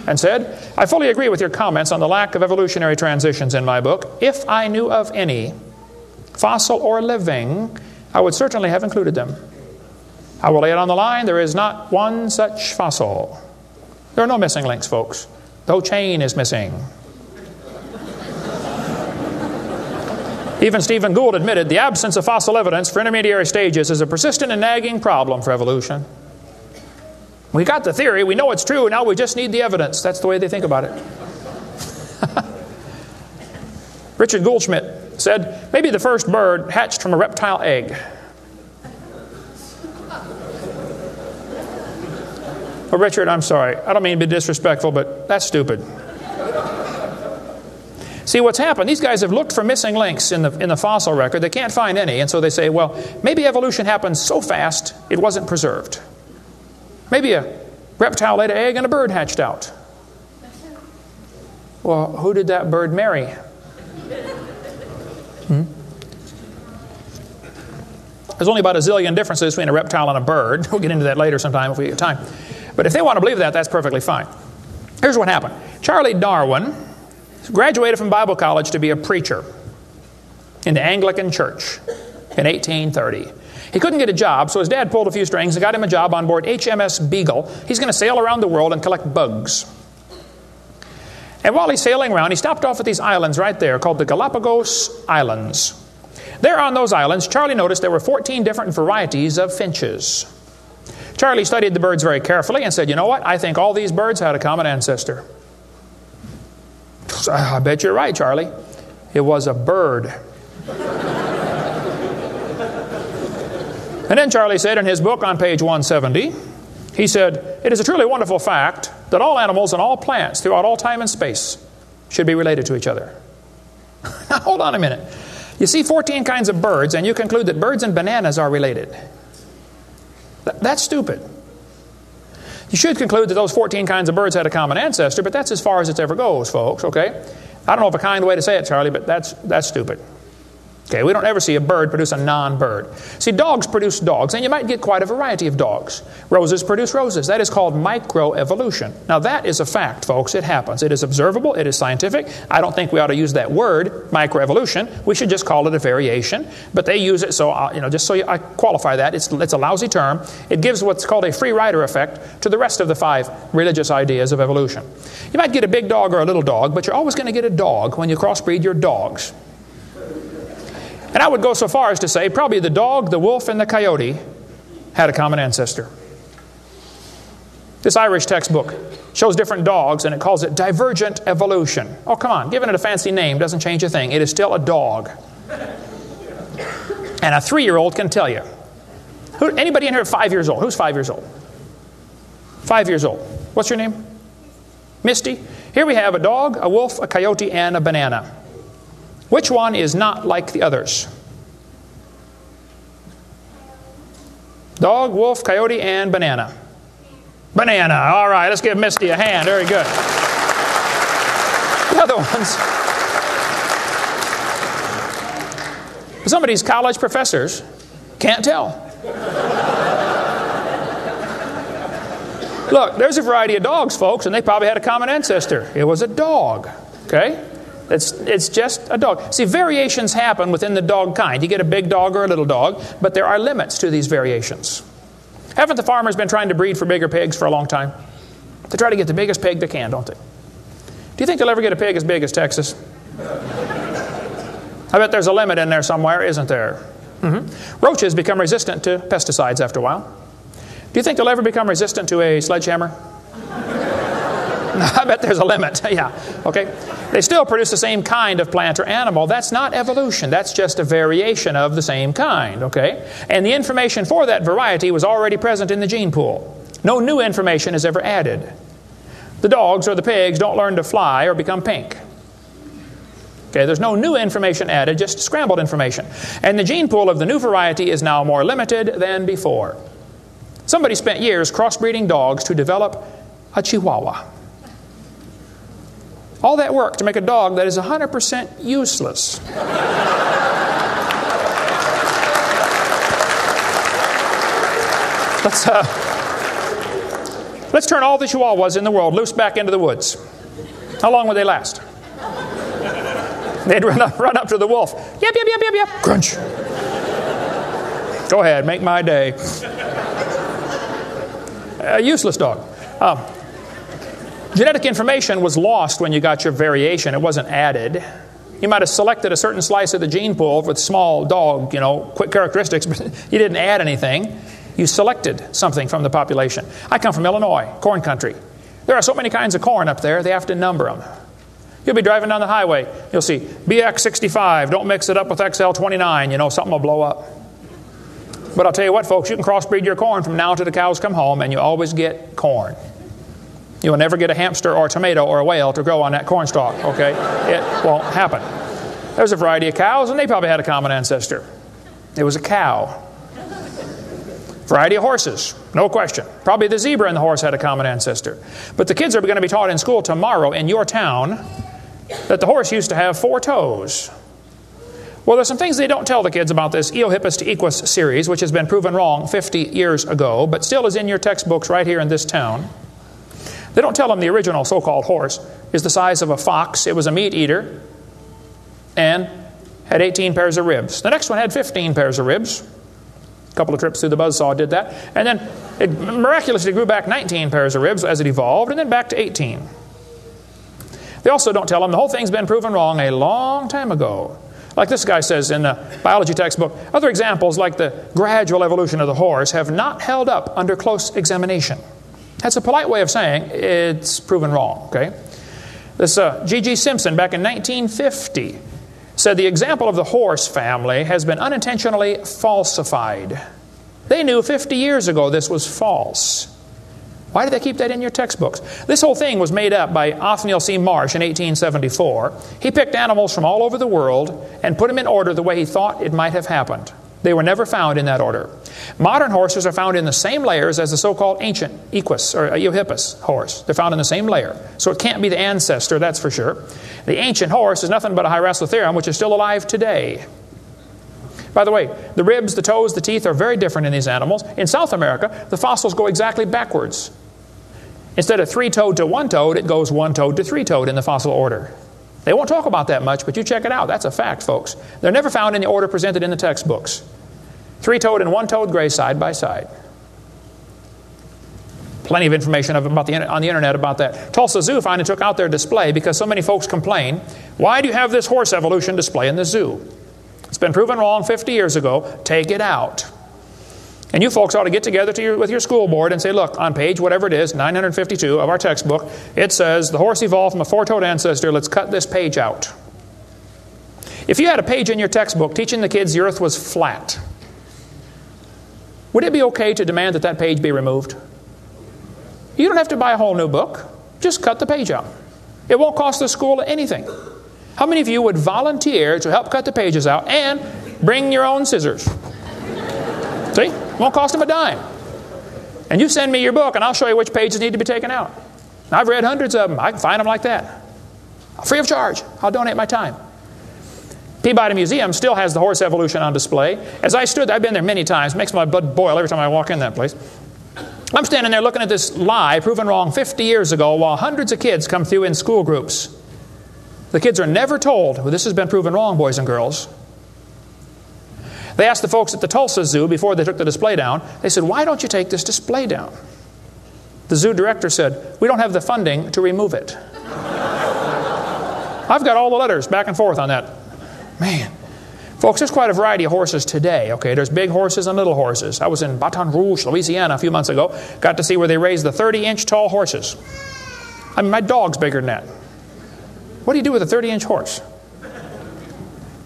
and said, I fully agree with your comments on the lack of evolutionary transitions in my book. If I knew of any, fossil or living, I would certainly have included them. I will lay it on the line there is not one such fossil. There are no missing links, folks. The whole chain is missing. Even Stephen Gould admitted the absence of fossil evidence for intermediary stages is a persistent and nagging problem for evolution. We got the theory, we know it's true, now we just need the evidence. That's the way they think about it. Richard Goldschmidt said, maybe the first bird hatched from a reptile egg. Well, oh, Richard, I'm sorry. I don't mean to be disrespectful, but that's stupid. See, what's happened, these guys have looked for missing links in the, in the fossil record. They can't find any, and so they say, well, maybe evolution happened so fast it wasn't preserved. Maybe a reptile laid an egg and a bird hatched out. Well, who did that bird marry? Hmm? There's only about a zillion differences between a reptile and a bird. We'll get into that later sometime if we get time. But if they want to believe that, that's perfectly fine. Here's what happened Charlie Darwin graduated from Bible college to be a preacher in the Anglican Church in 1830. He couldn't get a job, so his dad pulled a few strings and got him a job on board HMS Beagle. He's going to sail around the world and collect bugs. And while he's sailing around, he stopped off at these islands right there called the Galapagos Islands. There on those islands, Charlie noticed there were 14 different varieties of finches. Charlie studied the birds very carefully and said, You know what? I think all these birds had a common ancestor. I bet you're right, Charlie. It was a bird. And then Charlie said in his book on page 170, he said, It is a truly wonderful fact that all animals and all plants throughout all time and space should be related to each other. now, hold on a minute. You see 14 kinds of birds, and you conclude that birds and bananas are related. That's stupid. You should conclude that those 14 kinds of birds had a common ancestor, but that's as far as it ever goes, folks, okay? I don't know of a kind way to say it, Charlie, but that's, that's stupid. Okay, we don't ever see a bird produce a non bird. See, dogs produce dogs, and you might get quite a variety of dogs. Roses produce roses. That is called microevolution. Now, that is a fact, folks. It happens. It is observable, it is scientific. I don't think we ought to use that word, microevolution. We should just call it a variation. But they use it, so, uh, you know, just so I qualify that, it's, it's a lousy term. It gives what's called a free rider effect to the rest of the five religious ideas of evolution. You might get a big dog or a little dog, but you're always going to get a dog when you crossbreed your dogs. And I would go so far as to say probably the dog, the wolf, and the coyote had a common ancestor. This Irish textbook shows different dogs and it calls it divergent evolution. Oh, come on, giving it a fancy name doesn't change a thing. It is still a dog. And a three year old can tell you. Who, anybody in here five years old? Who's five years old? Five years old. What's your name? Misty. Here we have a dog, a wolf, a coyote, and a banana. Which one is not like the others? Dog, wolf, coyote, and banana. Banana. All right, let's give Misty a hand. Very good. The other ones. Some of these college professors can't tell. Look, there's a variety of dogs, folks, and they probably had a common ancestor. It was a dog. Okay? It's, it's just a dog. See, variations happen within the dog kind. You get a big dog or a little dog, but there are limits to these variations. Haven't the farmers been trying to breed for bigger pigs for a long time? They try to get the biggest pig they can, don't they? Do you think they'll ever get a pig as big as Texas? I bet there's a limit in there somewhere, isn't there? Mm-hmm. Roaches become resistant to pesticides after a while. Do you think they'll ever become resistant to a sledgehammer? I bet there's a limit. yeah. Okay. They still produce the same kind of plant or animal. That's not evolution. That's just a variation of the same kind. Okay. And the information for that variety was already present in the gene pool. No new information is ever added. The dogs or the pigs don't learn to fly or become pink. Okay, there's no new information added, just scrambled information. And the gene pool of the new variety is now more limited than before. Somebody spent years crossbreeding dogs to develop a Chihuahua. All that work to make a dog that is 100% useless. let's, uh, let's turn all the chihuahuas in the world loose back into the woods. How long would they last? They'd run up, run up to the wolf. Yep, yep, yep, yep, yep. Crunch. Go ahead, make my day. A useless dog. Um, Genetic information was lost when you got your variation, it wasn't added. You might have selected a certain slice of the gene pool with small dog, you know, quick characteristics, but you didn't add anything. You selected something from the population. I come from Illinois, corn country. There are so many kinds of corn up there, they have to number them. You'll be driving down the highway, you'll see BX65, don't mix it up with XL29, you know, something will blow up. But I'll tell you what, folks, you can crossbreed your corn from now to the cows come home, and you always get corn. You will never get a hamster or a tomato or a whale to grow on that corn stalk, okay? It won't happen. There's a variety of cows, and they probably had a common ancestor. It was a cow. Variety of horses, no question. Probably the zebra and the horse had a common ancestor. But the kids are going to be taught in school tomorrow in your town that the horse used to have four toes. Well, there's some things they don't tell the kids about this Eohippus to Equus series, which has been proven wrong 50 years ago, but still is in your textbooks right here in this town. They don't tell them the original so called horse is the size of a fox. It was a meat eater and had 18 pairs of ribs. The next one had 15 pairs of ribs. A couple of trips through the buzzsaw did that. And then it miraculously grew back 19 pairs of ribs as it evolved, and then back to 18. They also don't tell them the whole thing's been proven wrong a long time ago. Like this guy says in the biology textbook, other examples, like the gradual evolution of the horse, have not held up under close examination. That's a polite way of saying it's proven wrong, okay? This uh, G.G. Simpson, back in 1950, said the example of the horse family has been unintentionally falsified. They knew 50 years ago this was false. Why did they keep that in your textbooks? This whole thing was made up by Othniel C. Marsh in 1874. He picked animals from all over the world and put them in order the way he thought it might have happened. They were never found in that order. Modern horses are found in the same layers as the so called ancient Equus or Eohippus horse. They're found in the same layer. So it can't be the ancestor, that's for sure. The ancient horse is nothing but a Hyracotherium, which is still alive today. By the way, the ribs, the toes, the teeth are very different in these animals. In South America, the fossils go exactly backwards. Instead of three toed to one toed, it goes one toed to three toed in the fossil order. They won't talk about that much, but you check it out. That's a fact, folks. They're never found in the order presented in the textbooks. Three toed and one toed gray side by side. Plenty of information about the, on the internet about that. Tulsa Zoo finally took out their display because so many folks complain why do you have this horse evolution display in the zoo? It's been proven wrong 50 years ago. Take it out. And you folks ought to get together to your, with your school board and say, look, on page whatever it is, 952 of our textbook, it says the horse evolved from a four toed ancestor. Let's cut this page out. If you had a page in your textbook teaching the kids the earth was flat, would it be okay to demand that that page be removed? You don't have to buy a whole new book. Just cut the page out. It won't cost the school anything. How many of you would volunteer to help cut the pages out and bring your own scissors? See? Won't cost them a dime. And you send me your book, and I'll show you which pages need to be taken out. I've read hundreds of them. I can find them like that. Free of charge. I'll donate my time. Peabody Museum still has the horse evolution on display. As I stood, there, I've been there many times, makes my blood boil every time I walk in that place. I'm standing there looking at this lie proven wrong 50 years ago while hundreds of kids come through in school groups. The kids are never told, well, this has been proven wrong, boys and girls. They asked the folks at the Tulsa Zoo before they took the display down, they said, Why don't you take this display down? The zoo director said, We don't have the funding to remove it. I've got all the letters back and forth on that. Man, Folks, there's quite a variety of horses today, okay? There's big horses and little horses. I was in Baton Rouge, Louisiana a few months ago. Got to see where they raise the 30 inch tall horses. I mean, my dog's bigger than that. What do you do with a 30 inch horse?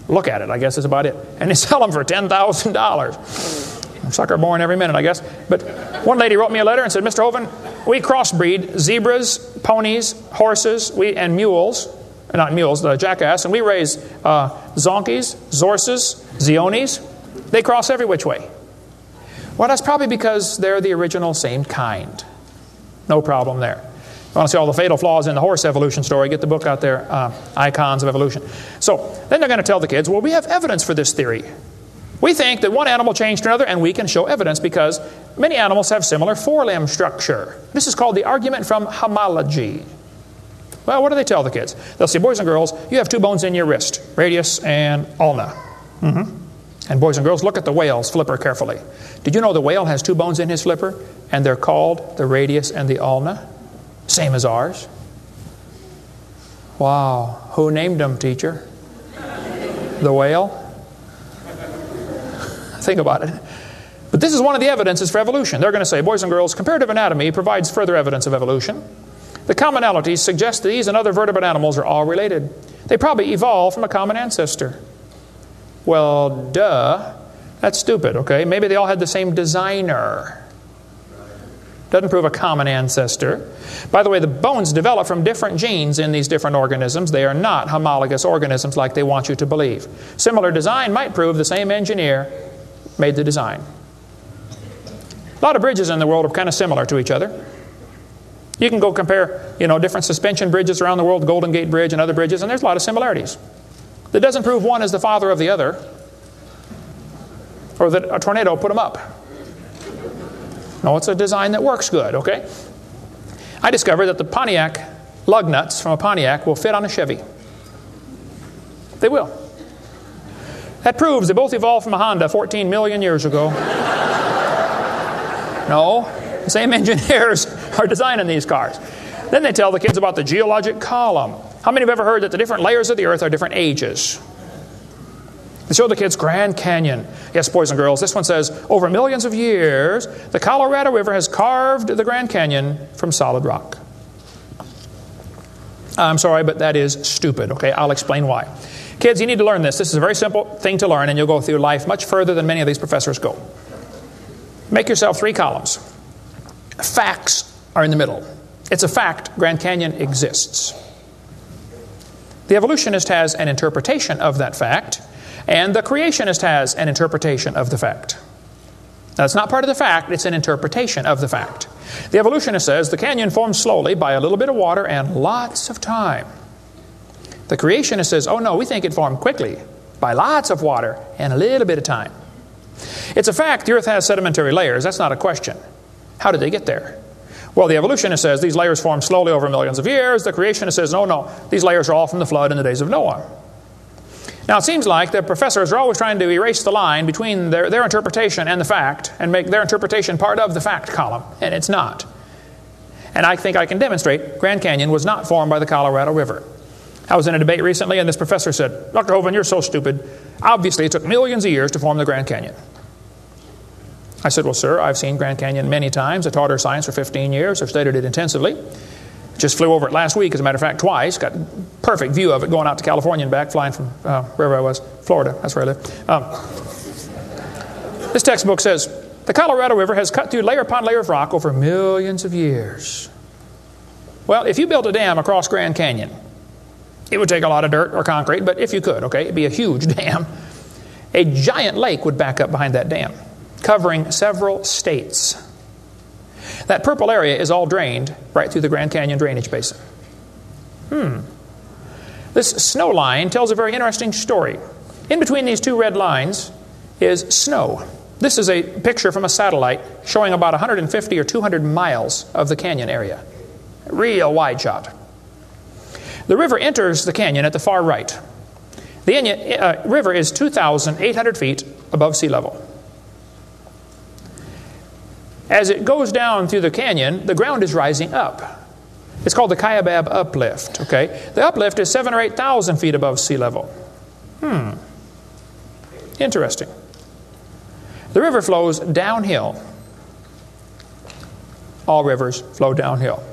Look at it, I guess is about it. And they sell them for $10,000. Sucker born every minute, I guess. But one lady wrote me a letter and said, Mr. Hovind, we crossbreed zebras, ponies, horses, we, and mules not mules, the jackass, and we raise uh, zonkies, zorses, zionis. They cross every which way. Well, that's probably because they're the original same kind. No problem there. Want to see all the fatal flaws in the horse evolution story? Get the book out there, uh, Icons of Evolution. So then they're going to tell the kids, well, we have evidence for this theory. We think that one animal changed to another, and we can show evidence because many animals have similar forelimb structure. This is called the argument from homology. Well, what do they tell the kids? They'll say, boys and girls, you have two bones in your wrist, radius and ulna. Mm-hmm. And boys and girls, look at the whale's flipper carefully. Did you know the whale has two bones in his flipper? And they're called the radius and the ulna? Same as ours. Wow. Who named them, teacher? The whale? Think about it. But this is one of the evidences for evolution. They're going to say, boys and girls, comparative anatomy provides further evidence of evolution. The commonalities suggest that these and other vertebrate animals are all related. They probably evolved from a common ancestor. Well, duh. That's stupid, okay? Maybe they all had the same designer. Doesn't prove a common ancestor. By the way, the bones develop from different genes in these different organisms. They are not homologous organisms like they want you to believe. Similar design might prove the same engineer made the design. A lot of bridges in the world are kind of similar to each other. You can go compare, you know, different suspension bridges around the world, Golden Gate Bridge and other bridges, and there's a lot of similarities. That doesn't prove one is the father of the other, or that a tornado put them up. No, it's a design that works good, okay? I discovered that the Pontiac lug nuts from a Pontiac will fit on a Chevy. They will. That proves they both evolved from a Honda 14 million years ago. no, the same engineers are designing these cars. Then they tell the kids about the geologic column. How many have ever heard that the different layers of the earth are different ages? They show the kids Grand Canyon. Yes, boys and girls, this one says over millions of years, the Colorado River has carved the Grand Canyon from solid rock. I'm sorry, but that is stupid. Okay, I'll explain why. Kids, you need to learn this. This is a very simple thing to learn, and you'll go through life much further than many of these professors go. Make yourself three columns. Facts are in the middle. It's a fact Grand Canyon exists. The evolutionist has an interpretation of that fact, and the creationist has an interpretation of the fact. Now, it's not part of the fact, it's an interpretation of the fact. The evolutionist says the canyon formed slowly by a little bit of water and lots of time. The creationist says, oh no, we think it formed quickly by lots of water and a little bit of time. It's a fact the earth has sedimentary layers, that's not a question. How did they get there? Well, the evolutionist says these layers formed slowly over millions of years. The creationist says, no, no, these layers are all from the flood in the days of Noah. Now, it seems like the professors are always trying to erase the line between their, their interpretation and the fact and make their interpretation part of the fact column, and it's not. And I think I can demonstrate Grand Canyon was not formed by the Colorado River. I was in a debate recently, and this professor said, Dr. Hovind, you're so stupid. Obviously, it took millions of years to form the Grand Canyon. I said, Well, sir, I've seen Grand Canyon many times. I taught earth science for 15 years. I've studied it intensively. Just flew over it last week, as a matter of fact, twice. Got perfect view of it going out to California and back, flying from uh, wherever I was, Florida. That's where I live. Um, this textbook says the Colorado River has cut through layer upon layer of rock over millions of years. Well, if you built a dam across Grand Canyon, it would take a lot of dirt or concrete, but if you could, okay, it'd be a huge dam. A giant lake would back up behind that dam covering several states. That purple area is all drained right through the Grand Canyon drainage basin. Hmm. This snow line tells a very interesting story. In between these two red lines is snow. This is a picture from a satellite showing about 150 or 200 miles of the canyon area. Real wide shot. The river enters the canyon at the far right. The uh, river is 2,800 feet above sea level. As it goes down through the canyon, the ground is rising up. It's called the Kaibab uplift, okay? The uplift is seven or 8,000 feet above sea level. Hmm. Interesting. The river flows downhill. All rivers flow downhill.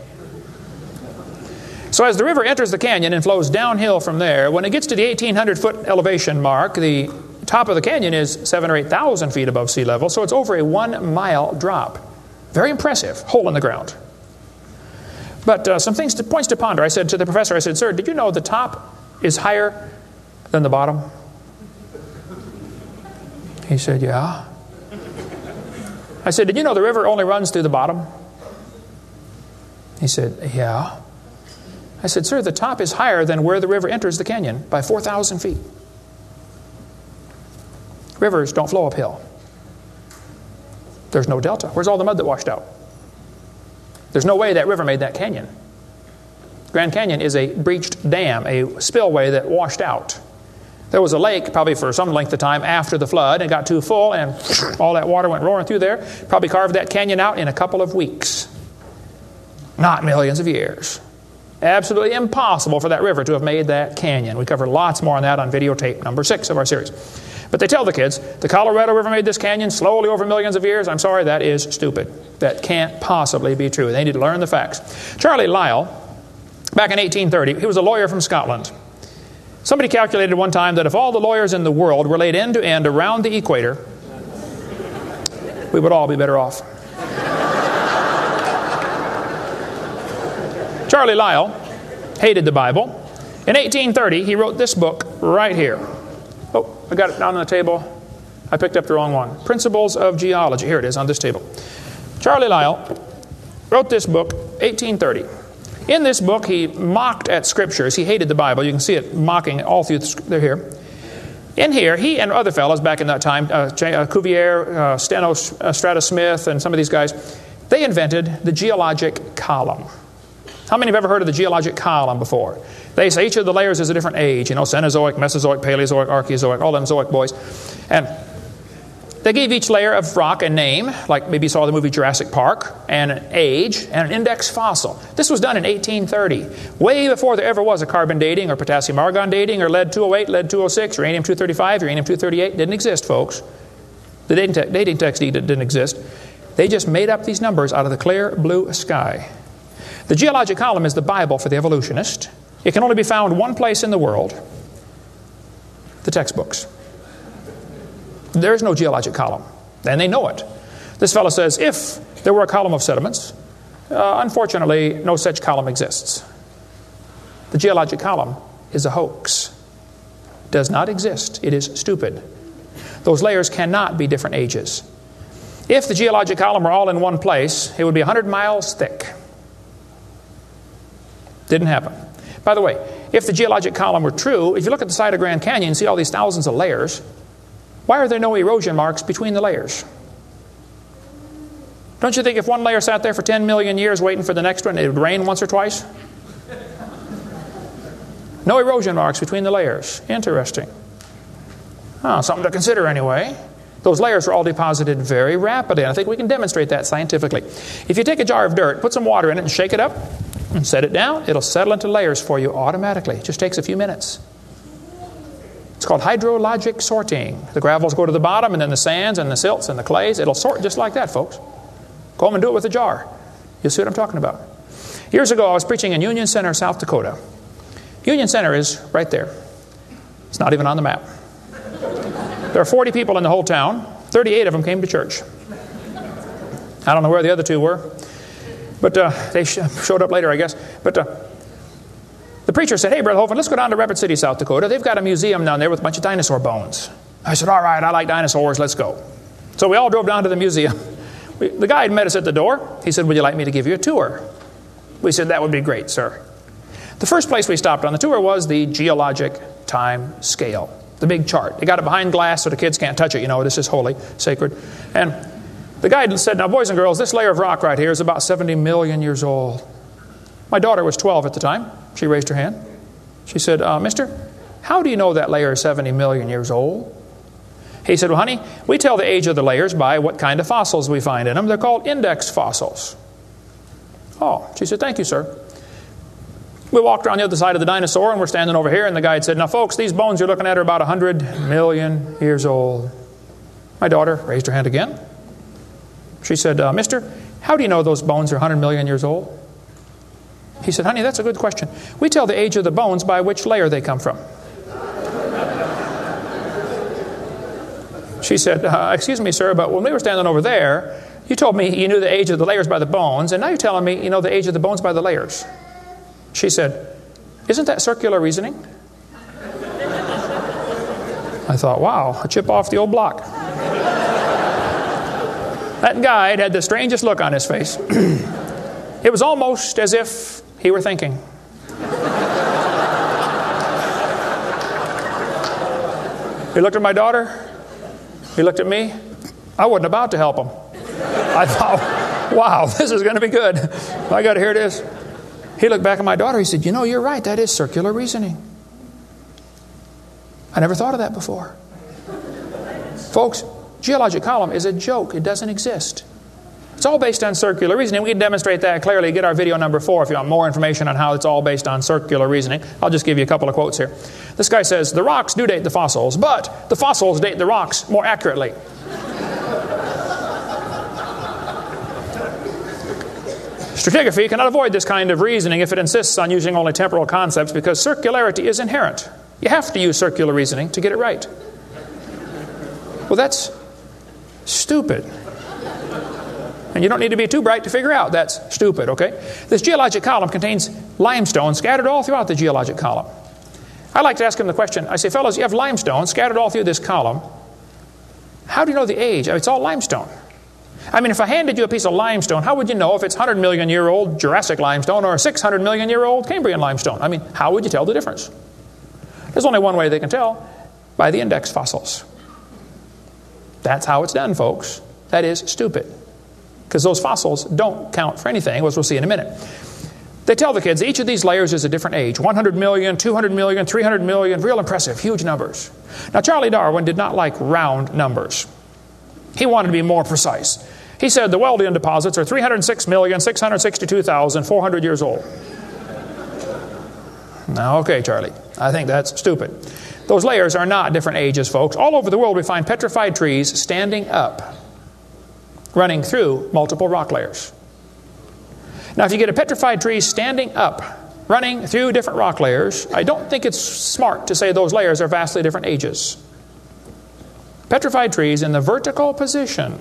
So as the river enters the canyon and flows downhill from there, when it gets to the 1,800 foot elevation mark, the top of the canyon is seven or 8,000 feet above sea level, so it's over a one mile drop. Very impressive, hole in the ground. But uh, some things to, points to ponder. I said to the professor, I said, Sir, did you know the top is higher than the bottom? He said, Yeah. I said, Did you know the river only runs through the bottom? He said, Yeah. I said, Sir, the top is higher than where the river enters the canyon by 4,000 feet. Rivers don't flow uphill. There's no delta. Where's all the mud that washed out? There's no way that river made that canyon. Grand Canyon is a breached dam, a spillway that washed out. There was a lake, probably for some length of time after the flood, and got too full, and all that water went roaring through there. Probably carved that canyon out in a couple of weeks, not millions of years. Absolutely impossible for that river to have made that canyon. We cover lots more on that on videotape number six of our series. But they tell the kids the Colorado River made this canyon slowly over millions of years. I'm sorry, that is stupid. That can't possibly be true. They need to learn the facts. Charlie Lyell, back in 1830, he was a lawyer from Scotland. Somebody calculated one time that if all the lawyers in the world were laid end to end around the equator, we would all be better off. Charlie Lyell hated the Bible. In 1830, he wrote this book right here. I got it down on the table. I picked up the wrong one. Principles of Geology. Here it is on this table. Charlie Lyell wrote this book 1830. In this book, he mocked at scriptures. He hated the Bible. You can see it mocking all through the, they're here. In here, he and other fellows back in that time, uh, uh Cuvier, uh, Steno uh, Strata Smith, and some of these guys, they invented the geologic column. How many have ever heard of the geologic column before? They say each of the layers is a different age, you know, Cenozoic, Mesozoic, Paleozoic, Archeozoic, all them Zoic boys. And they gave each layer of rock a name, like maybe you saw the movie Jurassic Park, and an age, and an index fossil. This was done in 1830, way before there ever was a carbon dating or potassium argon dating or lead 208, lead 206, uranium 235, uranium 238. Didn't exist, folks. The dating, te- dating text didn't exist. They just made up these numbers out of the clear blue sky. The geologic column is the Bible for the evolutionist. It can only be found one place in the world the textbooks. There is no geologic column, and they know it. This fellow says if there were a column of sediments, uh, unfortunately, no such column exists. The geologic column is a hoax. Does not exist. It is stupid. Those layers cannot be different ages. If the geologic column were all in one place, it would be 100 miles thick. Didn't happen. By the way, if the geologic column were true, if you look at the side of Grand Canyon and see all these thousands of layers, why are there no erosion marks between the layers? Don't you think if one layer sat there for 10 million years waiting for the next one, it would rain once or twice? No erosion marks between the layers. Interesting. Oh, something to consider anyway. Those layers are all deposited very rapidly, and I think we can demonstrate that scientifically. If you take a jar of dirt, put some water in it, and shake it up, and set it down, it'll settle into layers for you automatically. It just takes a few minutes. It's called hydrologic sorting. The gravels go to the bottom, and then the sands and the silts and the clays. It'll sort just like that, folks. Go home and do it with a jar. You'll see what I'm talking about. Years ago, I was preaching in Union Center, South Dakota. Union Center is right there. It's not even on the map. There are 40 people in the whole town. 38 of them came to church. I don't know where the other two were, but uh, they sh- showed up later, I guess. But uh, the preacher said, Hey, Brother Hovind, let's go down to Rapid City, South Dakota. They've got a museum down there with a bunch of dinosaur bones. I said, All right, I like dinosaurs, let's go. So we all drove down to the museum. We, the guide met us at the door. He said, Would you like me to give you a tour? We said, That would be great, sir. The first place we stopped on the tour was the geologic time scale, the big chart. They got it behind glass so the kids can't touch it. You know, this is holy, sacred. And the guide said, Now, boys and girls, this layer of rock right here is about 70 million years old. My daughter was 12 at the time. She raised her hand. She said, uh, Mister, how do you know that layer is 70 million years old? He said, Well, honey, we tell the age of the layers by what kind of fossils we find in them. They're called index fossils. Oh, she said, Thank you, sir. We walked around the other side of the dinosaur and we're standing over here, and the guide said, Now, folks, these bones you're looking at are about 100 million years old. My daughter raised her hand again. She said, uh, Mister, how do you know those bones are 100 million years old? He said, Honey, that's a good question. We tell the age of the bones by which layer they come from. she said, uh, Excuse me, sir, but when we were standing over there, you told me you knew the age of the layers by the bones, and now you're telling me you know the age of the bones by the layers. She said, Isn't that circular reasoning? I thought, wow, a chip off the old block. That guide had the strangest look on his face. it was almost as if he were thinking. he looked at my daughter, he looked at me. I wasn't about to help him. I thought, wow, this is going to be good. I got to hear this. He looked back at my daughter. He said, You know, you're right. That is circular reasoning. I never thought of that before. Folks, geologic column is a joke, it doesn't exist. It's all based on circular reasoning. We can demonstrate that clearly. Get our video number four if you want more information on how it's all based on circular reasoning. I'll just give you a couple of quotes here. This guy says The rocks do date the fossils, but the fossils date the rocks more accurately. Stratigraphy cannot avoid this kind of reasoning if it insists on using only temporal concepts because circularity is inherent. You have to use circular reasoning to get it right. Well, that's stupid. And you don't need to be too bright to figure out that's stupid, okay? This geologic column contains limestone scattered all throughout the geologic column. I like to ask him the question I say, fellows, you have limestone scattered all through this column. How do you know the age? Oh, it's all limestone. I mean, if I handed you a piece of limestone, how would you know if it's 100 million year old Jurassic limestone or 600 million year old Cambrian limestone? I mean, how would you tell the difference? There's only one way they can tell by the index fossils. That's how it's done, folks. That is stupid. Because those fossils don't count for anything, as we'll see in a minute. They tell the kids each of these layers is a different age 100 million, 200 million, 300 million, real impressive, huge numbers. Now, Charlie Darwin did not like round numbers, he wanted to be more precise. He said the Wealdian deposits are 306,662,400 years old. Now, okay, Charlie, I think that's stupid. Those layers are not different ages, folks. All over the world, we find petrified trees standing up, running through multiple rock layers. Now, if you get a petrified tree standing up, running through different rock layers, I don't think it's smart to say those layers are vastly different ages. Petrified trees in the vertical position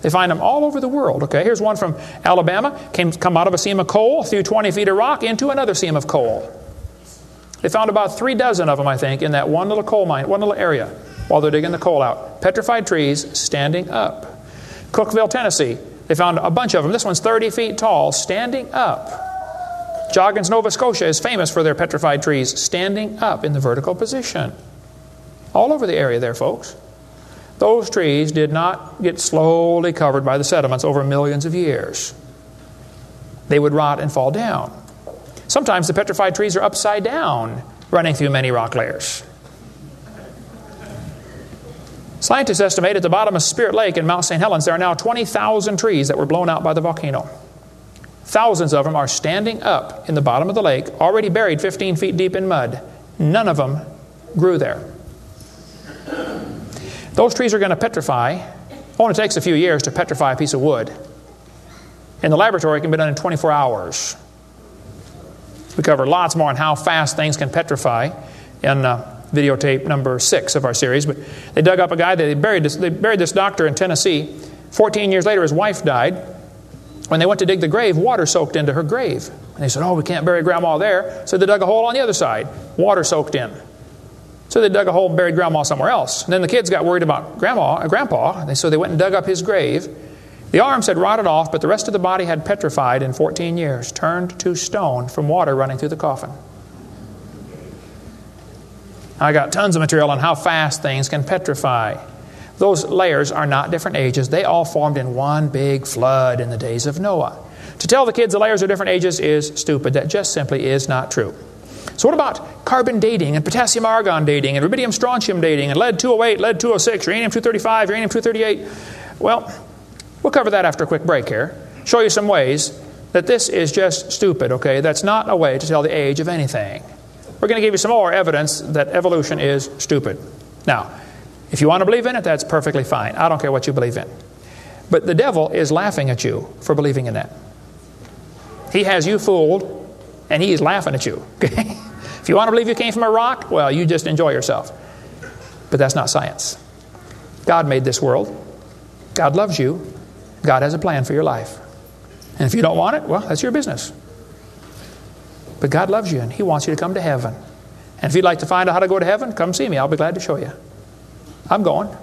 they find them all over the world. Okay, here's one from Alabama. Came come out of a seam of coal through 20 feet of rock into another seam of coal. They found about three dozen of them, I think, in that one little coal mine, one little area, while they're digging the coal out. Petrified trees standing up. Cookeville, Tennessee. They found a bunch of them. This one's 30 feet tall, standing up. Joggins, Nova Scotia is famous for their petrified trees standing up in the vertical position. All over the area there, folks. Those trees did not get slowly covered by the sediments over millions of years. They would rot and fall down. Sometimes the petrified trees are upside down, running through many rock layers. Scientists estimate at the bottom of Spirit Lake in Mount St. Helens there are now 20,000 trees that were blown out by the volcano. Thousands of them are standing up in the bottom of the lake, already buried 15 feet deep in mud. None of them grew there. Those trees are going to petrify. Only takes a few years to petrify a piece of wood. In the laboratory, it can be done in 24 hours. We cover lots more on how fast things can petrify in uh, videotape number six of our series. But they dug up a guy, they buried, this, they buried this doctor in Tennessee. 14 years later, his wife died. When they went to dig the grave, water soaked into her grave. And they said, Oh, we can't bury grandma there. So they dug a hole on the other side, water soaked in. So they dug a hole and buried grandma somewhere else. And then the kids got worried about grandma, grandpa, so they went and dug up his grave. The arms had rotted off, but the rest of the body had petrified in 14 years, turned to stone from water running through the coffin. I got tons of material on how fast things can petrify. Those layers are not different ages. They all formed in one big flood in the days of Noah. To tell the kids the layers are different ages is stupid. That just simply is not true. So, what about carbon dating and potassium argon dating and rubidium strontium dating and lead 208, lead 206, uranium 235, uranium 238? Well, we'll cover that after a quick break here. Show you some ways that this is just stupid, okay? That's not a way to tell the age of anything. We're going to give you some more evidence that evolution is stupid. Now, if you want to believe in it, that's perfectly fine. I don't care what you believe in. But the devil is laughing at you for believing in that. He has you fooled, and he is laughing at you. Okay? If you want to believe you came from a rock, well, you just enjoy yourself. But that's not science. God made this world. God loves you. God has a plan for your life. And if you don't want it, well, that's your business. But God loves you and He wants you to come to heaven. And if you'd like to find out how to go to heaven, come see me. I'll be glad to show you. I'm going.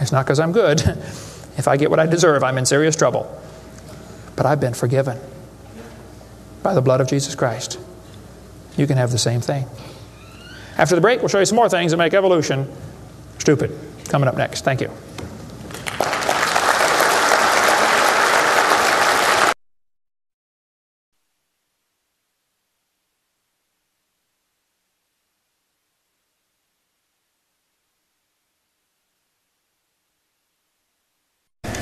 It's not because I'm good. if I get what I deserve, I'm in serious trouble. But I've been forgiven by the blood of Jesus Christ. You can have the same thing. After the break, we'll show you some more things that make evolution stupid. Coming up next. Thank you.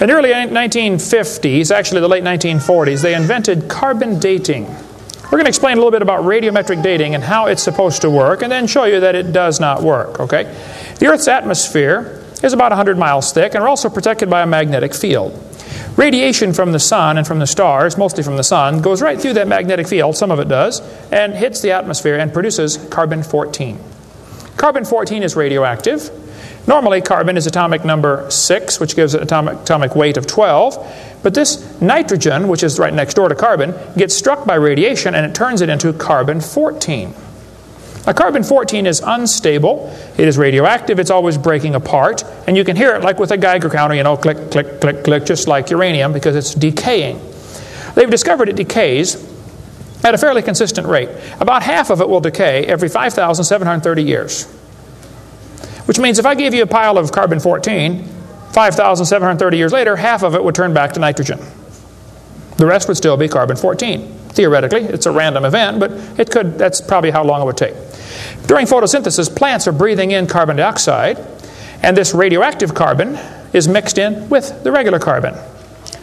In the early 1950s, actually the late 1940s, they invented carbon dating. We're going to explain a little bit about radiometric dating and how it's supposed to work, and then show you that it does not work, okay? The Earth's atmosphere is about 100 miles thick, and we're also protected by a magnetic field. Radiation from the sun and from the stars, mostly from the sun, goes right through that magnetic field, some of it does, and hits the atmosphere and produces carbon 14. Carbon 14 is radioactive. Normally, carbon is atomic number 6, which gives it atomic, atomic weight of 12. But this nitrogen, which is right next door to carbon, gets struck by radiation and it turns it into carbon 14. Now, carbon 14 is unstable, it is radioactive, it's always breaking apart, and you can hear it like with a Geiger counter, you know, click, click, click, click, just like uranium because it's decaying. They've discovered it decays at a fairly consistent rate. About half of it will decay every 5,730 years. Which means if I gave you a pile of carbon 14, 5,730 years later, half of it would turn back to nitrogen. The rest would still be carbon 14. Theoretically, it's a random event, but it could, that's probably how long it would take. During photosynthesis, plants are breathing in carbon dioxide, and this radioactive carbon is mixed in with the regular carbon.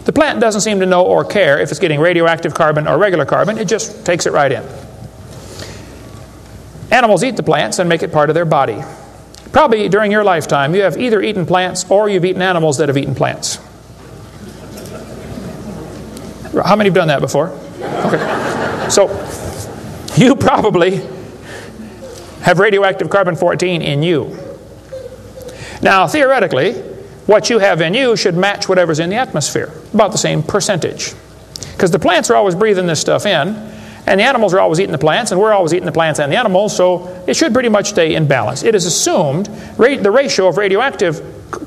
The plant doesn't seem to know or care if it's getting radioactive carbon or regular carbon, it just takes it right in. Animals eat the plants and make it part of their body. Probably during your lifetime, you have either eaten plants or you've eaten animals that have eaten plants. How many have done that before? Okay. So, you probably have radioactive carbon 14 in you. Now, theoretically, what you have in you should match whatever's in the atmosphere, about the same percentage. Because the plants are always breathing this stuff in, and the animals are always eating the plants, and we're always eating the plants and the animals, so it should pretty much stay in balance. It is assumed the ratio of radioactive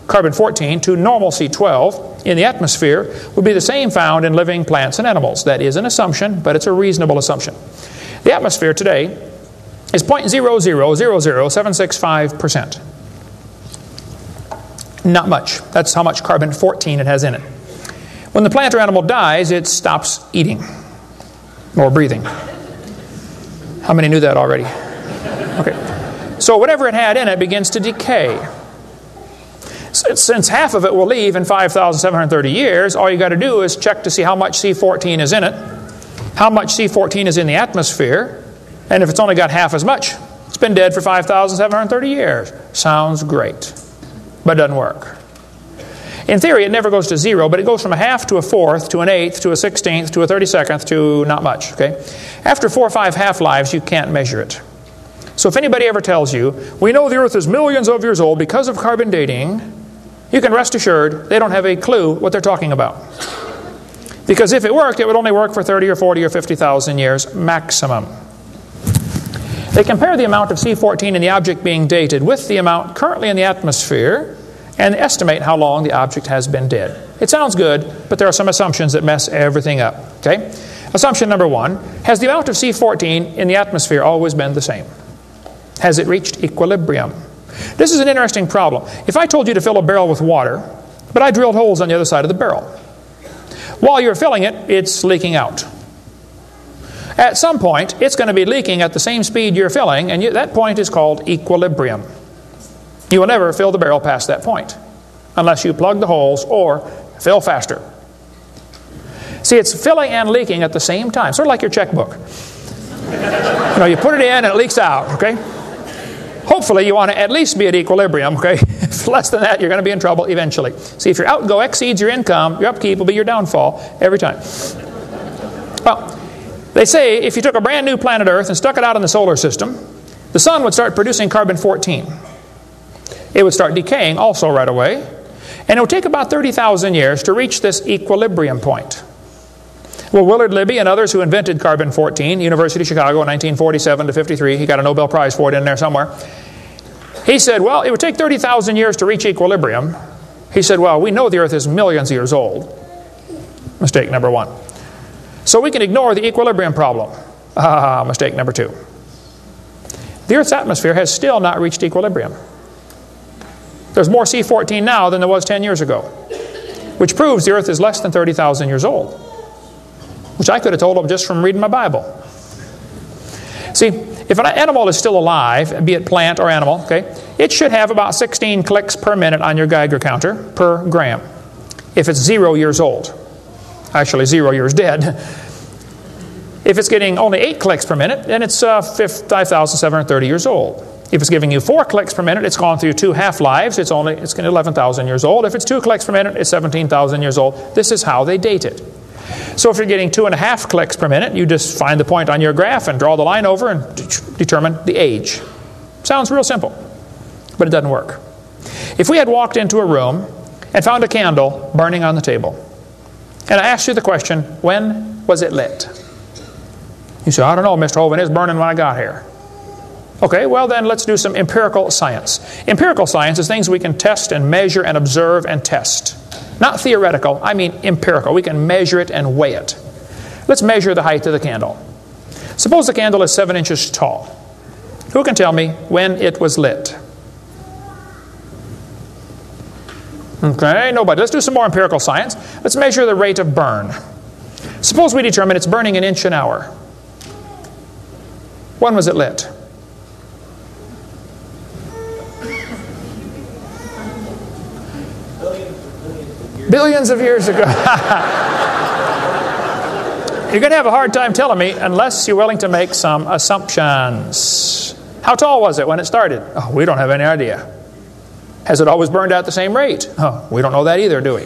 carbon 14 to normal C12 in the atmosphere would be the same found in living plants and animals. That is an assumption, but it's a reasonable assumption. The atmosphere today is 0.0000765%. Not much. That's how much carbon 14 it has in it. When the plant or animal dies, it stops eating or breathing. How many knew that already? Okay. So whatever it had in it begins to decay. Since half of it will leave in 5,730 years, all you got to do is check to see how much C14 is in it, how much C14 is in the atmosphere, and if it's only got half as much, it's been dead for 5,730 years. Sounds great, but doesn't work. In theory, it never goes to zero, but it goes from a half to a fourth to an eighth to a sixteenth to a thirty second to not much. Okay, after four or five half lives, you can't measure it. So if anybody ever tells you we know the Earth is millions of years old because of carbon dating, you can rest assured they don't have a clue what they're talking about. Because if it worked, it would only work for 30 or 40 or 50,000 years maximum. They compare the amount of C14 in the object being dated with the amount currently in the atmosphere and estimate how long the object has been dead. It sounds good, but there are some assumptions that mess everything up. Okay? Assumption number one Has the amount of C14 in the atmosphere always been the same? Has it reached equilibrium? This is an interesting problem. If I told you to fill a barrel with water, but I drilled holes on the other side of the barrel, while you're filling it, it's leaking out. At some point, it's going to be leaking at the same speed you're filling, and you, that point is called equilibrium. You will never fill the barrel past that point unless you plug the holes or fill faster. See, it's filling and leaking at the same time, sort of like your checkbook. you know, you put it in and it leaks out, okay? Hopefully, you want to at least be at equilibrium, okay? if less than that, you're going to be in trouble eventually. See, if your outgo exceeds your income, your upkeep will be your downfall every time. Well, they say if you took a brand new planet Earth and stuck it out in the solar system, the sun would start producing carbon 14. It would start decaying also right away, and it would take about 30,000 years to reach this equilibrium point. Well, Willard Libby and others who invented carbon 14, University of Chicago in 1947 to 53, he got a Nobel Prize for it in there somewhere. He said, well, it would take 30,000 years to reach equilibrium. He said, well, we know the Earth is millions of years old. Mistake number one. So we can ignore the equilibrium problem. Ah, mistake number two. The Earth's atmosphere has still not reached equilibrium. There's more C14 now than there was 10 years ago, which proves the Earth is less than 30,000 years old which I could have told them just from reading my Bible. See, if an animal is still alive, be it plant or animal, okay, it should have about 16 clicks per minute on your Geiger counter per gram. If it's zero years old, actually zero years dead. If it's getting only eight clicks per minute, then it's uh, 5,730 years old. If it's giving you four clicks per minute, it's gone through two half lives. It's only it's 11,000 years old. If it's two clicks per minute, it's 17,000 years old. This is how they date it. So if you're getting two and a half clicks per minute, you just find the point on your graph and draw the line over and determine the age. Sounds real simple, but it doesn't work. If we had walked into a room and found a candle burning on the table, and I asked you the question, when was it lit? You say, I don't know, Mr. Hovind, it's burning when I got here. Okay, well then let's do some empirical science. Empirical science is things we can test and measure and observe and test. Not theoretical, I mean empirical. We can measure it and weigh it. Let's measure the height of the candle. Suppose the candle is seven inches tall. Who can tell me when it was lit? Okay, nobody. Let's do some more empirical science. Let's measure the rate of burn. Suppose we determine it's burning an inch an hour. When was it lit? Billions of years ago. You're going to have a hard time telling me unless you're willing to make some assumptions. How tall was it when it started? Oh, we don't have any idea. Has it always burned out the same rate? Oh, we don't know that either, do we?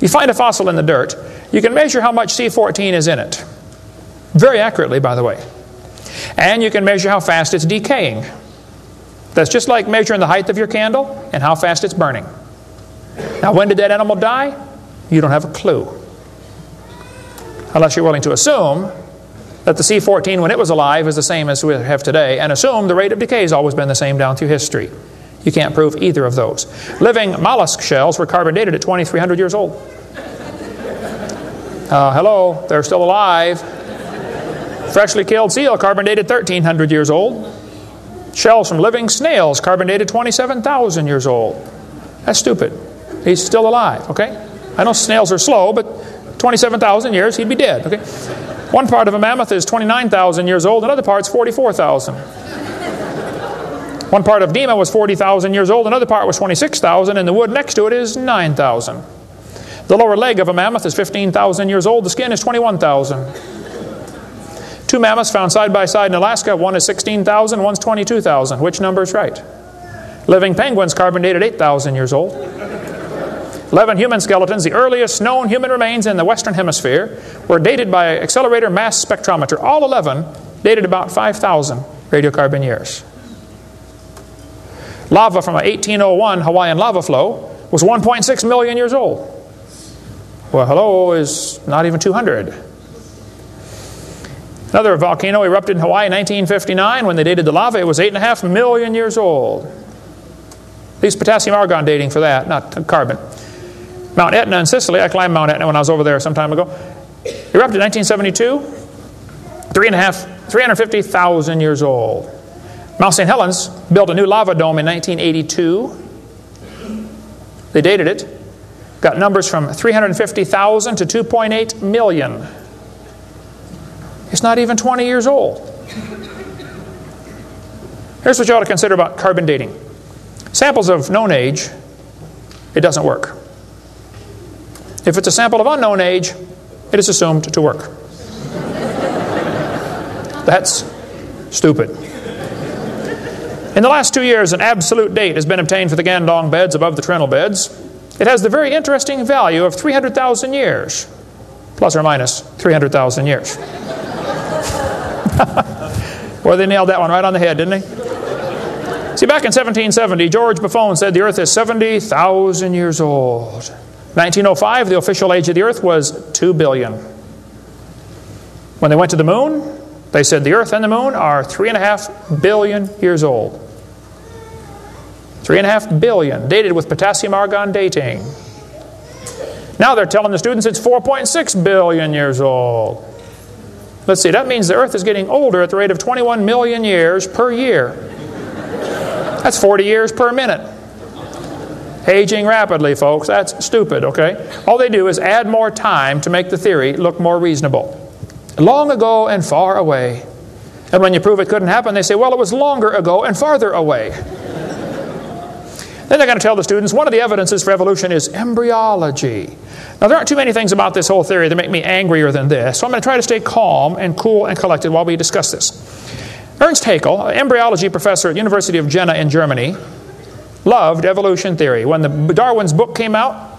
You find a fossil in the dirt, you can measure how much C14 is in it. Very accurately, by the way. And you can measure how fast it's decaying. That's just like measuring the height of your candle and how fast it's burning. Now, when did that animal die? You don't have a clue. Unless you're willing to assume that the C14 when it was alive is the same as we have today, and assume the rate of decay has always been the same down through history. You can't prove either of those. Living mollusk shells were carbon dated at 2,300 years old. Uh, hello, they're still alive. Freshly killed seal, carbon dated 1,300 years old. Shells from living snails, carbon dated 27,000 years old. That's stupid. He's still alive, okay? I know snails are slow, but 27,000 years, he'd be dead, okay? One part of a mammoth is 29,000 years old, another part's 44,000. One part of Dima was 40,000 years old, another part was 26,000, and the wood next to it is 9,000. The lower leg of a mammoth is 15,000 years old, the skin is 21,000. Two mammoths found side by side in Alaska, one is 16,000, one's 22,000. Which number is right? Living penguins carbon dated 8,000 years old. 11 human skeletons, the earliest known human remains in the Western Hemisphere, were dated by accelerator mass spectrometer. All 11 dated about 5,000 radiocarbon years. Lava from a 1801 Hawaiian lava flow was 1.6 million years old. Well, hello is not even 200. Another volcano erupted in Hawaii in 1959. When they dated the lava, it was 8.5 million years old. These potassium argon dating for that, not carbon. Mount Etna in Sicily, I climbed Mount Etna when I was over there some time ago. Erupted in 1972, three and a half, 350,000 years old. Mount St. Helens built a new lava dome in 1982. They dated it. Got numbers from 350,000 to 2.8 million. It's not even 20 years old. Here's what you ought to consider about carbon dating. Samples of known age, it doesn't work. If it's a sample of unknown age, it is assumed to work. That's stupid. In the last two years, an absolute date has been obtained for the Ngandong beds above the Trinil beds. It has the very interesting value of 300,000 years, plus or minus 300,000 years. Well, they nailed that one right on the head, didn't they? See, back in 1770, George Buffon said the Earth is 70,000 years old. 1905, the official age of the Earth was 2 billion. When they went to the moon, they said the Earth and the moon are 3.5 billion years old. 3.5 billion, dated with potassium argon dating. Now they're telling the students it's 4.6 billion years old. Let's see, that means the Earth is getting older at the rate of 21 million years per year. That's 40 years per minute. Aging rapidly, folks. That's stupid, okay? All they do is add more time to make the theory look more reasonable. Long ago and far away. And when you prove it couldn't happen, they say, well, it was longer ago and farther away. then they're going to tell the students one of the evidences for evolution is embryology. Now, there aren't too many things about this whole theory that make me angrier than this, so I'm going to try to stay calm and cool and collected while we discuss this. Ernst Haeckel, embryology professor at University of Jena in Germany, loved evolution theory. When the Darwin's book came out,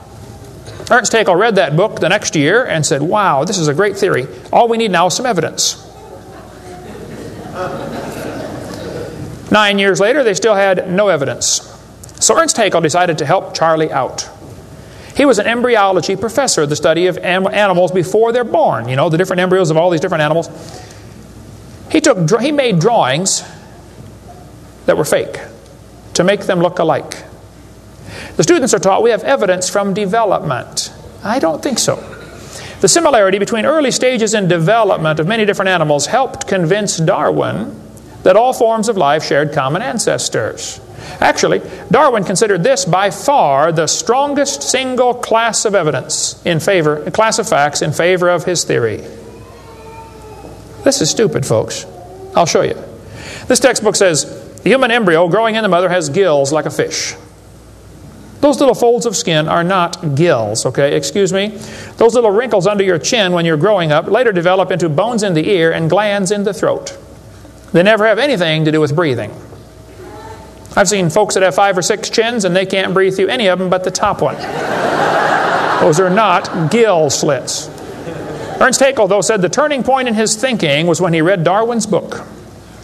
Ernst Haeckel read that book the next year and said, Wow, this is a great theory. All we need now is some evidence. Nine years later, they still had no evidence. So Ernst Haeckel decided to help Charlie out. He was an embryology professor, the study of animals before they're born, you know, the different embryos of all these different animals. He, took, he made drawings that were fake to make them look alike. The students are taught we have evidence from development. I don't think so. The similarity between early stages in development of many different animals helped convince Darwin that all forms of life shared common ancestors. Actually, Darwin considered this by far the strongest single class of evidence in favor, class of facts in favor of his theory. This is stupid, folks. I'll show you. This textbook says the human embryo growing in the mother has gills like a fish. Those little folds of skin are not gills, okay? Excuse me. Those little wrinkles under your chin when you're growing up later develop into bones in the ear and glands in the throat. They never have anything to do with breathing. I've seen folks that have five or six chins and they can't breathe through any of them but the top one. Those are not gill slits. Ernst Haeckel, though, said the turning point in his thinking was when he read Darwin's book,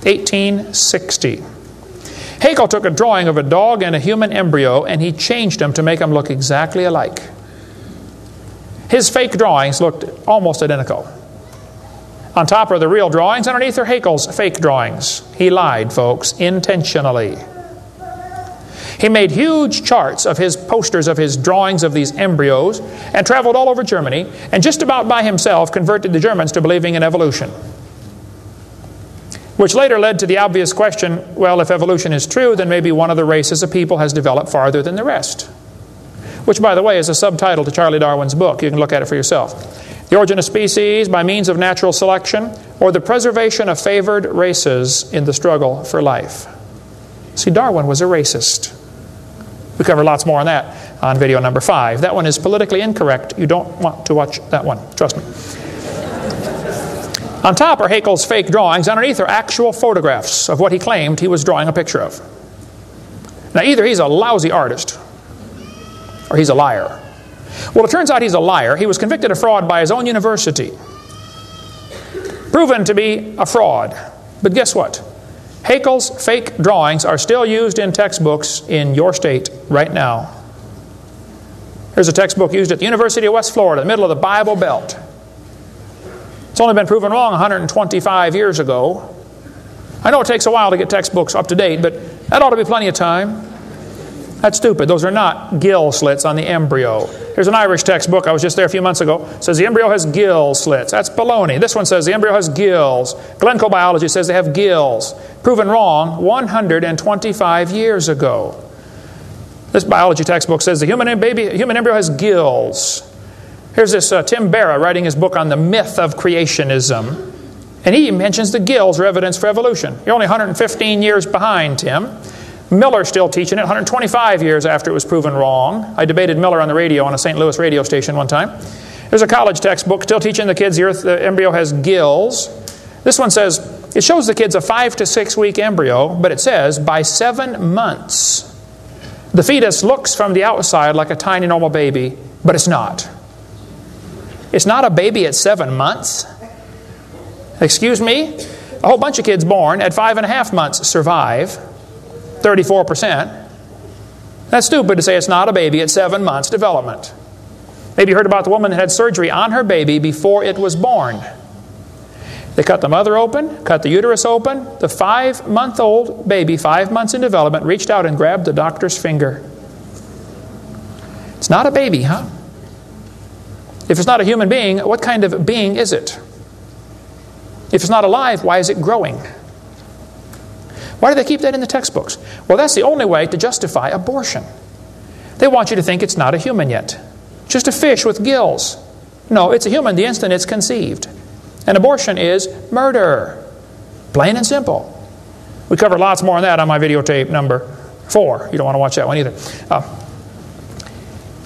1860. Haeckel took a drawing of a dog and a human embryo and he changed them to make them look exactly alike. His fake drawings looked almost identical. On top are the real drawings, underneath are Haeckel's fake drawings. He lied, folks, intentionally. He made huge charts of his posters of his drawings of these embryos and traveled all over Germany and just about by himself converted the Germans to believing in evolution. Which later led to the obvious question well, if evolution is true, then maybe one of the races of people has developed farther than the rest. Which, by the way, is a subtitle to Charlie Darwin's book. You can look at it for yourself. The origin of species by means of natural selection, or the preservation of favored races in the struggle for life. See, Darwin was a racist. We cover lots more on that on video number five. That one is politically incorrect. You don't want to watch that one, trust me. On top are Haeckel's fake drawings. Underneath are actual photographs of what he claimed he was drawing a picture of. Now, either he's a lousy artist or he's a liar. Well, it turns out he's a liar. He was convicted of fraud by his own university, proven to be a fraud. But guess what? Haeckel's fake drawings are still used in textbooks in your state right now. Here's a textbook used at the University of West Florida, the middle of the Bible Belt. It's only been proven wrong 125 years ago. I know it takes a while to get textbooks up to date, but that ought to be plenty of time. That's stupid. Those are not gill slits on the embryo. Here's an Irish textbook. I was just there a few months ago. It says the embryo has gill slits. That's baloney. This one says the embryo has gills. Glencoe Biology says they have gills. Proven wrong 125 years ago. This biology textbook says the human baby, human embryo has gills. Here's this uh, Tim Berra writing his book on the myth of creationism. And he mentions the gills are evidence for evolution. You're only 115 years behind, Tim. Miller's still teaching it 125 years after it was proven wrong. I debated Miller on the radio on a St. Louis radio station one time. There's a college textbook still teaching the kids the, earth, the embryo has gills. This one says it shows the kids a five to six week embryo, but it says by seven months, the fetus looks from the outside like a tiny normal baby, but it's not. It's not a baby at seven months. Excuse me? A whole bunch of kids born at five and a half months survive, 34%. That's stupid to say it's not a baby at seven months development. Maybe you heard about the woman that had surgery on her baby before it was born. They cut the mother open, cut the uterus open. The five month old baby, five months in development, reached out and grabbed the doctor's finger. It's not a baby, huh? If it's not a human being, what kind of being is it? If it's not alive, why is it growing? Why do they keep that in the textbooks? Well, that's the only way to justify abortion. They want you to think it's not a human yet. Just a fish with gills. No, it's a human the instant it's conceived. And abortion is murder. Plain and simple. We cover lots more on that on my videotape number four. You don't want to watch that one either. Uh,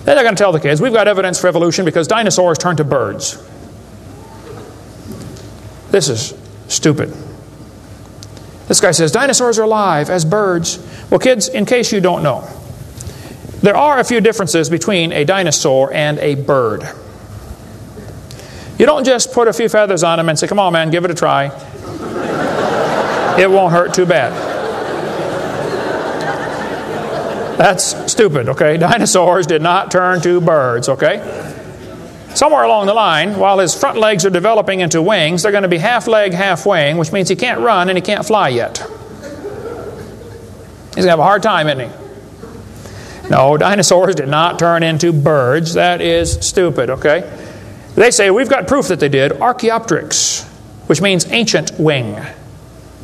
they're not going to tell the kids, we've got evidence for evolution because dinosaurs turned to birds. This is stupid. This guy says dinosaurs are alive as birds. Well, kids, in case you don't know, there are a few differences between a dinosaur and a bird. You don't just put a few feathers on them and say, come on, man, give it a try. it won't hurt too bad. That's stupid, okay? Dinosaurs did not turn to birds, okay? Somewhere along the line, while his front legs are developing into wings, they're going to be half leg, half wing, which means he can't run and he can't fly yet. He's going to have a hard time, isn't he? No, dinosaurs did not turn into birds. That is stupid, okay? They say we've got proof that they did. Archaeopteryx, which means ancient wing.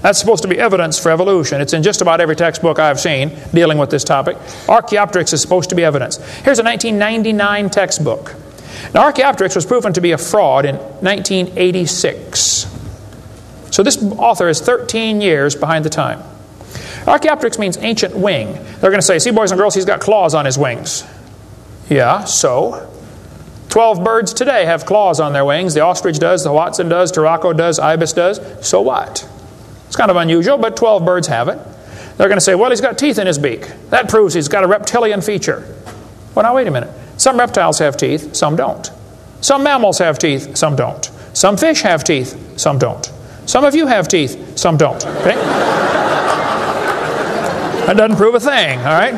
That's supposed to be evidence for evolution. It's in just about every textbook I've seen dealing with this topic. Archaeopteryx is supposed to be evidence. Here's a 1999 textbook. Now, Archaeopteryx was proven to be a fraud in 1986. So this author is 13 years behind the time. Archaeopteryx means ancient wing. They're going to say, see, boys and girls, he's got claws on his wings. Yeah, so? Twelve birds today have claws on their wings. The ostrich does, the hoatzin does, Turaco does, ibis does. So what? It's kind of unusual, but 12 birds have it. They're going to say, well, he's got teeth in his beak. That proves he's got a reptilian feature. Well, now, wait a minute. Some reptiles have teeth, some don't. Some mammals have teeth, some don't. Some fish have teeth, some don't. Some of you have teeth, some don't. Okay? that doesn't prove a thing, all right?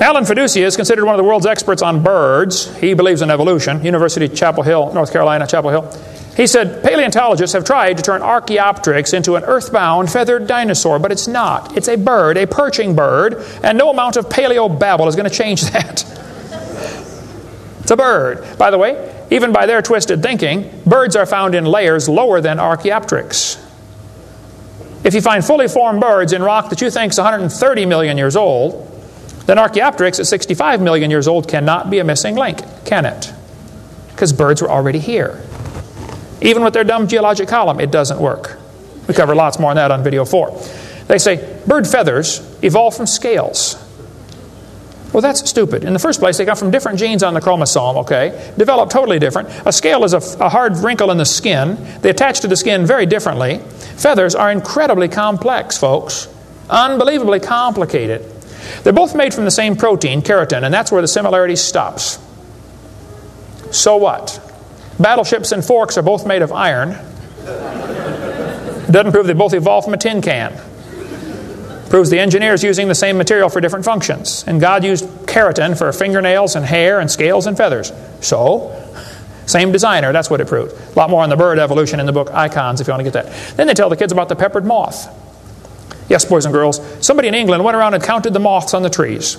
Alan Feduccia is considered one of the world's experts on birds. He believes in evolution. University Chapel Hill, North Carolina, Chapel Hill. He said paleontologists have tried to turn Archaeopteryx into an earthbound feathered dinosaur, but it's not. It's a bird, a perching bird, and no amount of paleo babble is going to change that. it's a bird. By the way, even by their twisted thinking, birds are found in layers lower than Archaeopteryx. If you find fully formed birds in rock that you think is 130 million years old, then Archaeopteryx at 65 million years old cannot be a missing link, can it? Because birds were already here. Even with their dumb geologic column, it doesn't work. We cover lots more on that on video four. They say bird feathers evolve from scales. Well, that's stupid. In the first place, they come from different genes on the chromosome, okay? Develop totally different. A scale is a, a, hard wrinkle in the skin. They attach to the skin very differently. Feathers are incredibly complex, folks. Unbelievably complicated. They're both made from the same protein, keratin, and that's where the similarity stops. So what? Battleships and forks are both made of iron. Doesn't prove they both evolved from a tin can. Proves the engineers using the same material for different functions. And God used keratin for fingernails and hair and scales and feathers. So, same designer, that's what it proved. A lot more on the bird evolution in the book Icons if you want to get that. Then they tell the kids about the peppered moth. Yes, boys and girls, somebody in England went around and counted the moths on the trees.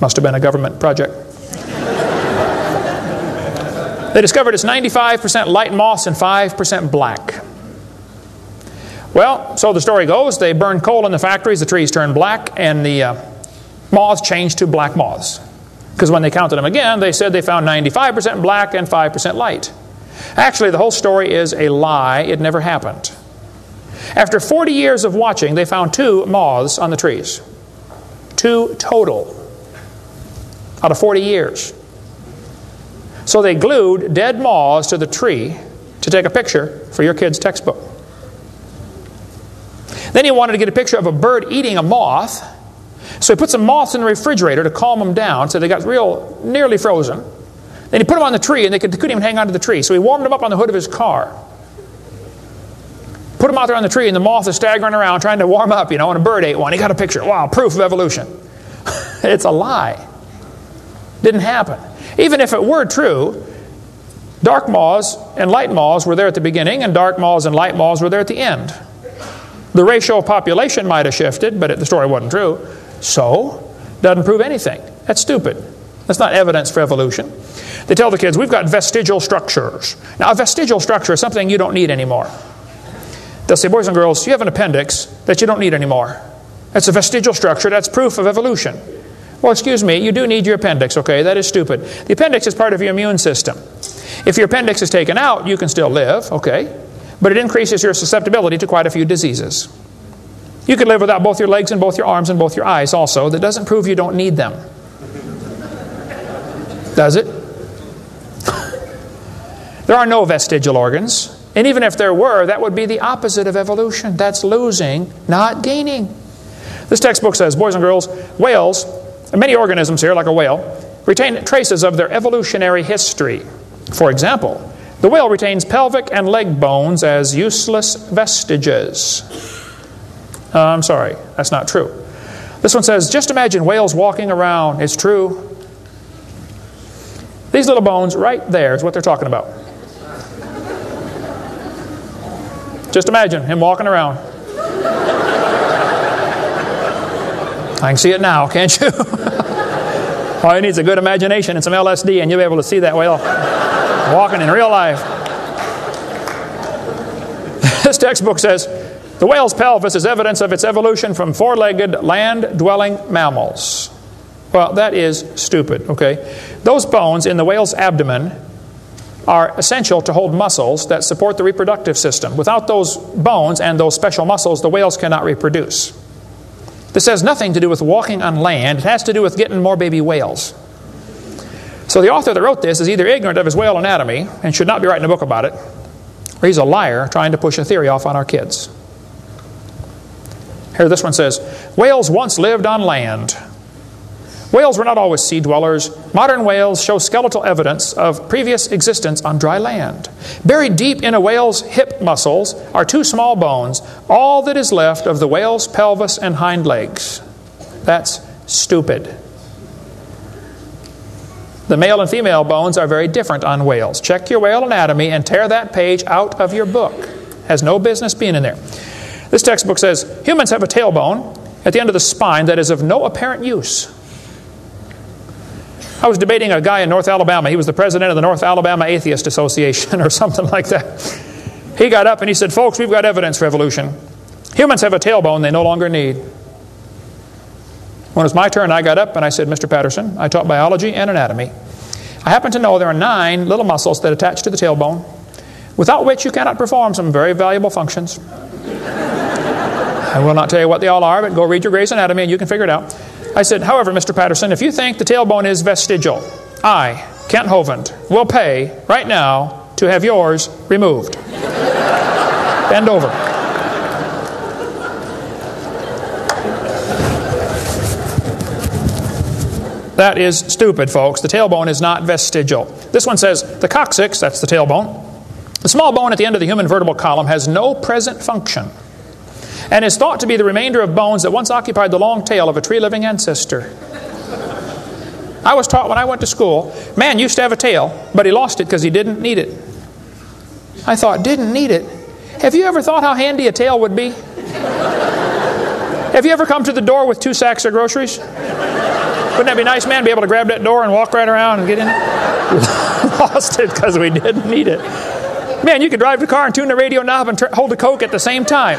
Must have been a government project. They discovered it's 95% light moss and 5% black. Well, so the story goes, they burned coal in the factories, the trees turned black, and the uh, moths changed to black moths. Because when they counted them again, they said they found 95% black and 5% light. Actually, the whole story is a lie. It never happened. After 40 years of watching, they found two moths on the trees. Two total out of 40 years. So they glued dead moths to the tree to take a picture for your kid's textbook. Then he wanted to get a picture of a bird eating a moth. So he put some moths in the refrigerator to calm them down so they got real nearly frozen. Then he put them on the tree and they, could, couldn't even hang onto the tree. So he warmed them up on the hood of his car. Put them out there on the tree and the moth is staggering around trying to warm up, you know, and a bird ate one. He got a picture. Wow, proof of evolution. it's a lie. Didn't happen. Even if it were true, dark moths and light moths were there at the beginning, and dark moths and light moths were there at the end. The ratio of population might have shifted, but the story wasn't true. So, doesn't prove anything. That's stupid. That's not evidence for evolution. They tell the kids, we've got vestigial structures. Now, a vestigial structure is something you don't need anymore. They'll say, boys and girls, you have an appendix that you don't need anymore. That's a vestigial structure, that's proof of evolution. Well, excuse me, you do need your appendix, okay? That is stupid. The appendix is part of your immune system. If your appendix is taken out, you can still live, okay? But it increases your susceptibility to quite a few diseases. You could live without both your legs and both your arms and both your eyes also. That doesn't prove you don't need them. Does it? there are no vestigial organs. And even if there were, that would be the opposite of evolution. That's losing, not gaining. This textbook says, boys and girls, whales and many organisms here, like a whale, retain traces of their evolutionary history. For example, the whale retains pelvic and leg bones as useless vestiges. Uh, I'm sorry, that's not true. This one says, just imagine whales walking around. It's true. These little bones right there is what they're talking about. Just imagine him walking around. I can see it now, can't you? All you need is a good imagination and some LSD, and you'll be able to see that whale walking in real life. this textbook says the whale's pelvis is evidence of its evolution from four legged land dwelling mammals. Well, that is stupid, okay? Those bones in the whale's abdomen are essential to hold muscles that support the reproductive system. Without those bones and those special muscles, the whales cannot reproduce. This has nothing to do with walking on land, it has to do with getting more baby whales. So the author that wrote this is either ignorant of his whale anatomy and should not be writing a book about it, or he's a liar trying to push a theory off on our kids. Here, this one says Whales once lived on land. Whales were not always sea dwellers. Modern whales show skeletal evidence of previous existence on dry land. Buried deep in a whale's hip muscles are two small bones, all that is left of the whale's pelvis and hind legs. That's stupid. The male and female bones are very different on whales. Check your whale anatomy and tear that page out of your book. Has no business being in there. This textbook says humans have a tailbone at the end of the spine that is of no apparent use. I was debating a guy in North Alabama. He was the president of the North Alabama Atheist Association or something like that. He got up and he said, Folks, we've got evidence for evolution. Humans have a tailbone they no longer need. When it was my turn, I got up and I said, Mr. Patterson, I taught biology and anatomy. I happen to know there are nine little muscles that attach to the tailbone, without which you cannot perform some very valuable functions. I will not tell you what they all are, but go read your Gray's Anatomy and you can figure it out. I said, however, Mr. Patterson, if you think the tailbone is vestigial, I, Kent Hovind, will pay right now to have yours removed. Bend over. That is stupid, folks. The tailbone is not vestigial. This one says the coccyx, that's the tailbone, the small bone at the end of the human vertebral column, has no present function and is thought to be the remainder of bones that once occupied the long tail of a tree living ancestor. I was taught when I went to school, man used to have a tail, but he lost it because he didn't need it. I thought, didn't need it? Have you ever thought how handy a tail would be? Have you ever come to the door with two sacks of groceries? Wouldn't that be nice, man? Be able to grab that door and walk right around and get in? Lost it because we didn't need it. Man, you could drive the car and tune the radio knob and hold a Coke at the same time.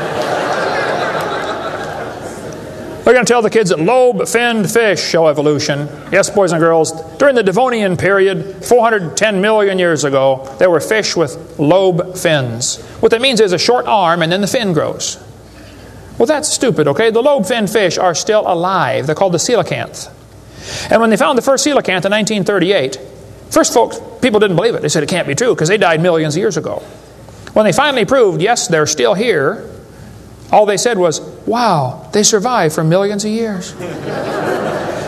They're going to tell the kids that lobe finned fish show evolution. Yes, boys and girls, during the Devonian period, 410 million years ago, there were fish with lobe fins. What that means is a short arm and then the fin grows. Well, that's stupid, okay? The lobe finned fish are still alive. They're called the coelacanth. And when they found the first coelacanth in 1938, first folks, people didn't believe it. They said it can't be true because they died millions of years ago. When they finally proved, yes, they're still here, all they said was, wow, they survived for millions of years.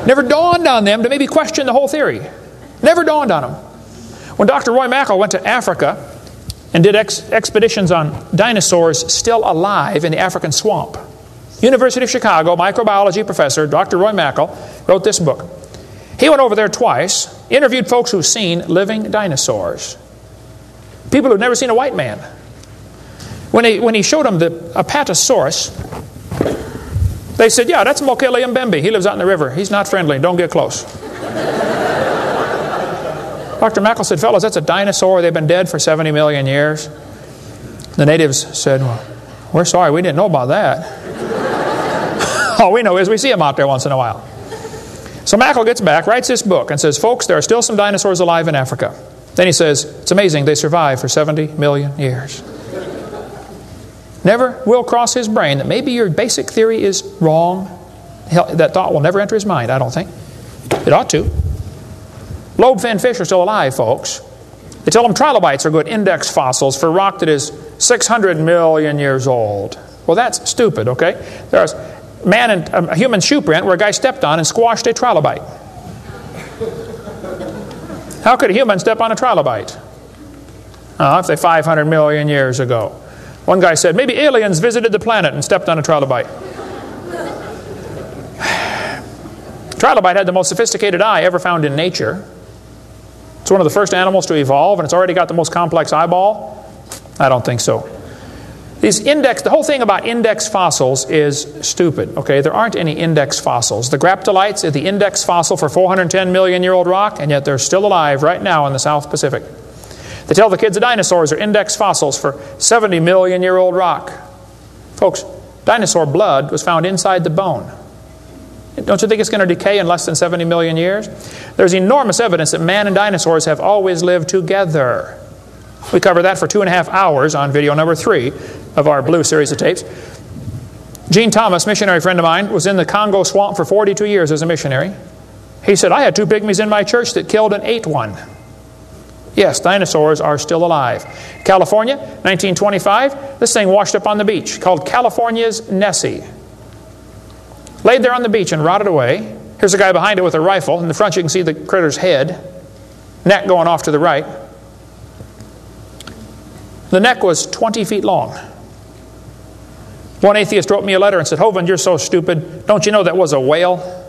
Never dawned on them to maybe question the whole theory. Never dawned on them. When Dr. Roy Mackal went to Africa and did ex- expeditions on dinosaurs still alive in the African swamp, University of Chicago microbiology professor Dr. Roy Mackal wrote this book. He went over there twice, interviewed folks who've seen living dinosaurs, people who've never seen a white man. When he, when he showed them the Apatosaurus, they said, Yeah, that's Mokele Mbembe. He lives out in the river. He's not friendly. Don't get close. Dr. Mackal said, Fellows, that's a dinosaur. They've been dead for 70 million years. The natives said, Well, we're sorry. We didn't know about that. All we know is we see them out there once in a while. So Mackal gets back, writes this book, and says, Folks, there are still some dinosaurs alive in Africa. Then he says, It's amazing. They survived for 70 million years never will cross his brain that maybe your basic theory is wrong. That thought will never enter his mind, I don't think. It ought to. Lobe fin fish are still alive, folks. They tell them trilobites are good index fossils for rock that is 600 million years old. Well, that's stupid, okay? There's man and um, a human shoe print where a guy stepped on and squashed a trilobite. How could a human step on a trilobite? Uh, if they 500 million years ago. One guy said, maybe aliens visited the planet and stepped on a trilobite. trilobite had the most sophisticated eye ever found in nature. It's one of the first animals to evolve, and it's already got the most complex eyeball. I don't think so. These index, the whole thing about index fossils is stupid. Okay, there aren't any index fossils. The graptolites are the index fossil for 410 million year old rock, and yet they're still alive right now in the South Pacific. They tell the kids that dinosaurs are index fossils for 70 million year old rock. Folks, dinosaur blood was found inside the bone. Don't you think it's going to decay in less than 70 million years? There's enormous evidence that man and dinosaurs have always lived together. We cover that for two and a half hours on video number three of our blue series of tapes. Gene Thomas, missionary friend of mine, was in the Congo swamp for 42 years as a missionary. He said, I had two pygmies in my church that killed and ate one. Yes, dinosaurs are still alive. California, 1925, this thing washed up on the beach called California's Nessie. Laid there on the beach and rotted away. Here's a guy behind it with a rifle. In the front, you can see the critter's head, neck going off to the right. The neck was 20 feet long. One atheist wrote me a letter and said, Hovind, you're so stupid. Don't you know that was a whale?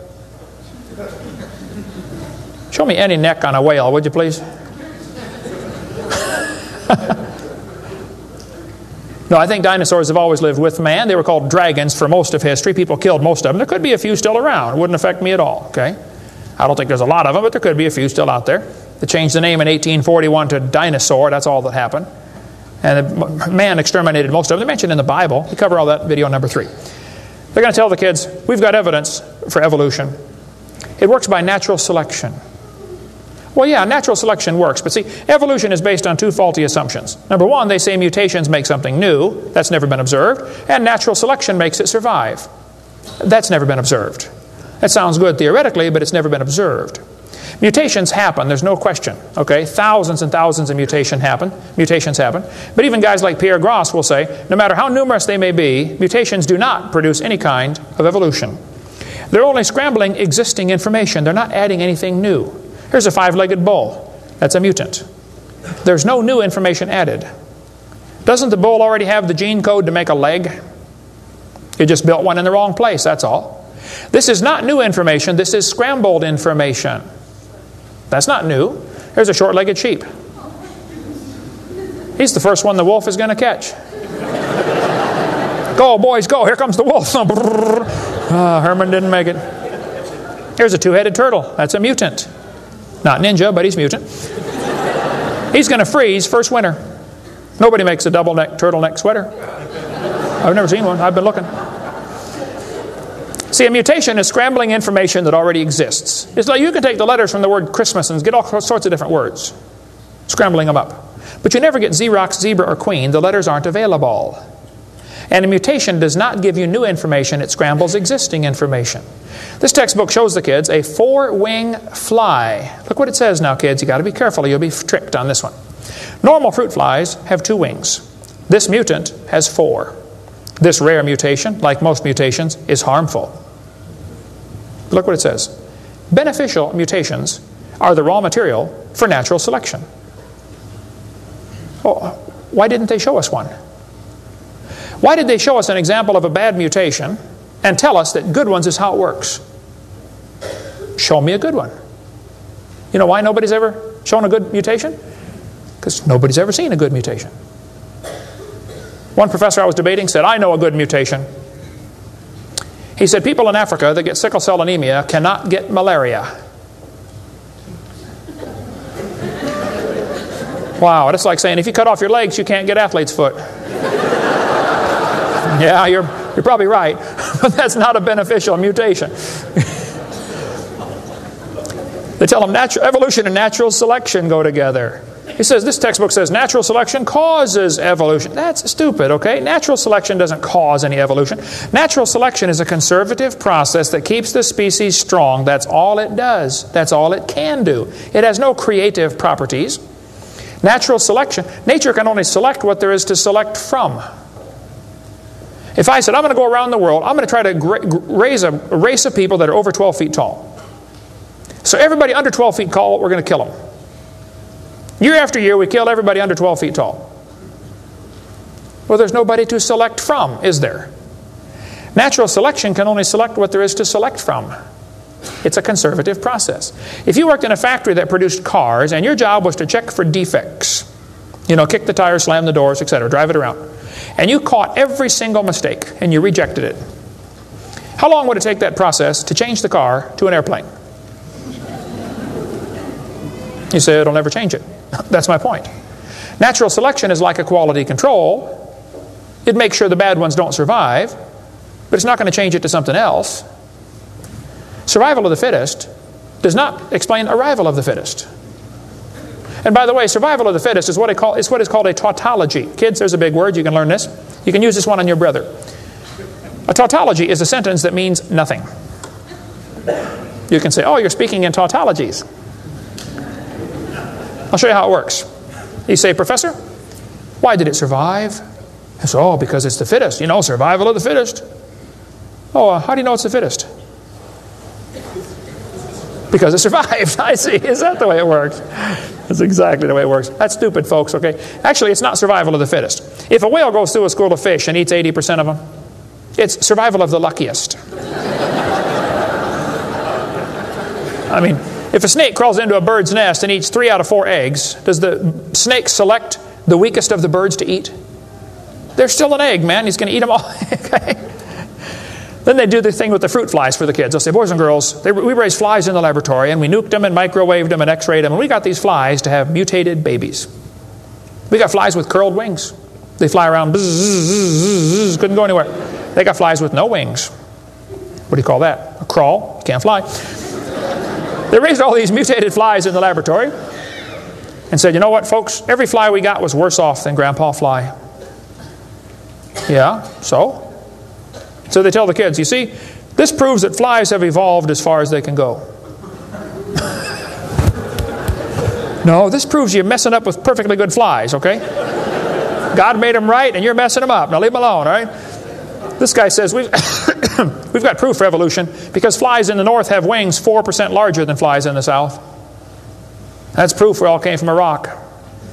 Show me any neck on a whale, would you please? no, I think dinosaurs have always lived with man. They were called dragons for most of history. People killed most of them. There could be a few still around. It wouldn't affect me at all, okay? I don't think there's a lot of them, but there could be a few still out there. They changed the name in 1841 to dinosaur. That's all that happened. And man exterminated most of them. They're mentioned in the Bible. We cover all that video number three. They're going to tell the kids, we've got evidence for evolution. It works by natural selection. Well, yeah, natural selection works, but see, evolution is based on two faulty assumptions. Number one, they say mutations make something new, that's never been observed, and natural selection makes it survive. That's never been observed. That sounds good theoretically, but it's never been observed. Mutations happen, there's no question. Okay, thousands and thousands of mutation happen, mutations happen. But even guys like Pierre Grassé will say, no matter how numerous they may be, mutations do not produce any kind of evolution. They're only scrambling existing information. They're not adding anything new. Here's a five legged bull. That's a mutant. There's no new information added. Doesn't the bull already have the gene code to make a leg? It just built one in the wrong place, that's all. This is not new information, this is scrambled information. That's not new. Here's a short legged sheep. He's the first one the wolf is going to catch. go, boys, go. Here comes the wolf. oh, Herman didn't make it. Here's a two headed turtle. That's a mutant. Not ninja, but he's mutant. He's going to freeze first winter. Nobody makes a double neck turtleneck sweater. I've never seen one. I've been looking. See, a mutation is scrambling information that already exists. It's like you can take the letters from the word Christmas and get all sorts of different words, scrambling them up. But you never get Xerox, zebra, or queen. The letters aren't available. And a mutation does not give you new information, it scrambles existing information. This textbook shows the kids a four wing fly. Look what it says now, kids. you got to be careful, you'll be tricked on this one. Normal fruit flies have two wings. This mutant has four. This rare mutation, like most mutations, is harmful. Look what it says. Beneficial mutations are the raw material for natural selection. Oh, why didn't they show us one? Why did they show us an example of a bad mutation and tell us that good ones is how it works? Show me a good one. You know why nobody's ever shown a good mutation? Because nobody's ever seen a good mutation. One professor I was debating said, I know a good mutation. He said, People in Africa that get sickle cell anemia cannot get malaria. Wow, that's like saying if you cut off your legs, you can't get athlete's foot. yeah, you're, you're probably right, but that's not a beneficial mutation. they tell them natural, evolution and natural selection go together. He says, this textbook says natural selection causes evolution. That's stupid, okay? Natural selection doesn't cause any evolution. Natural selection is a conservative process that keeps the species strong. That's all it does. That's all it can do. It has no creative properties. Natural selection, nature can only select what there is to select from. If I said, I'm going to go around the world, I'm going to try to raise a race of people that are over 12 feet tall. So everybody under 12 feet tall, we're going to kill them. Year after year, we kill everybody under 12 feet tall. Well, there's nobody to select from, is there? Natural selection can only select what there is to select from. It's a conservative process. If you worked in a factory that produced cars and your job was to check for defects, you know, kick the tires, slam the doors, etc., drive it around, and you caught every single mistake and you rejected it, how long would it take that process to change the car to an airplane? You say it'll never change it. That's my point. Natural selection is like a quality control. It makes sure the bad ones don't survive, but it's not going to change it to something else. Survival of the fittest does not explain arrival of the fittest. And by the way, survival of the fittest is what, call, is what is called a tautology. Kids, there's a big word. You can learn this. You can use this one on your brother. A tautology is a sentence that means nothing. You can say, oh, you're speaking in tautologies. I'll show you how it works. You say, Professor, why did it survive? I say, oh, because it's the fittest. You know, survival of the fittest. Oh, uh, how do you know it's the fittest? Because it survived. I see. Is that the way it works? That's exactly the way it works. That's stupid, folks, okay? Actually, it's not survival of the fittest. If a whale goes through a school of fish and eats 80% of them, it's survival of the luckiest. I mean, if a snake crawls into a bird's nest and eats three out of four eggs, does the snake select the weakest of the birds to eat? There's still an egg, man. He's going to eat them all. okay? Then they do the thing with the fruit flies for the kids. They'll say, boys and girls, they, we raised flies in the laboratory and we nuked them and microwaved them and x-rayed them and we got these flies to have mutated babies. We got flies with curled wings. They fly around, bzz, bzz, bzz, couldn't go anywhere. They got flies with no wings. What do you call that? A crawl, can't fly. They raised all these mutated flies in the laboratory and said, you know what, folks, every fly we got was worse off than Grandpa Fly. Yeah, so? So they tell the kids, you see, this proves that flies have evolved as far as they can go. no, this proves you're messing up with perfectly good flies, okay? God made them right and you're messing them up. Now leave them alone, all right? This guy says we've, we've got proof for evolution because flies in the north have wings 4% larger than flies in the south. That's proof we all came from a rock.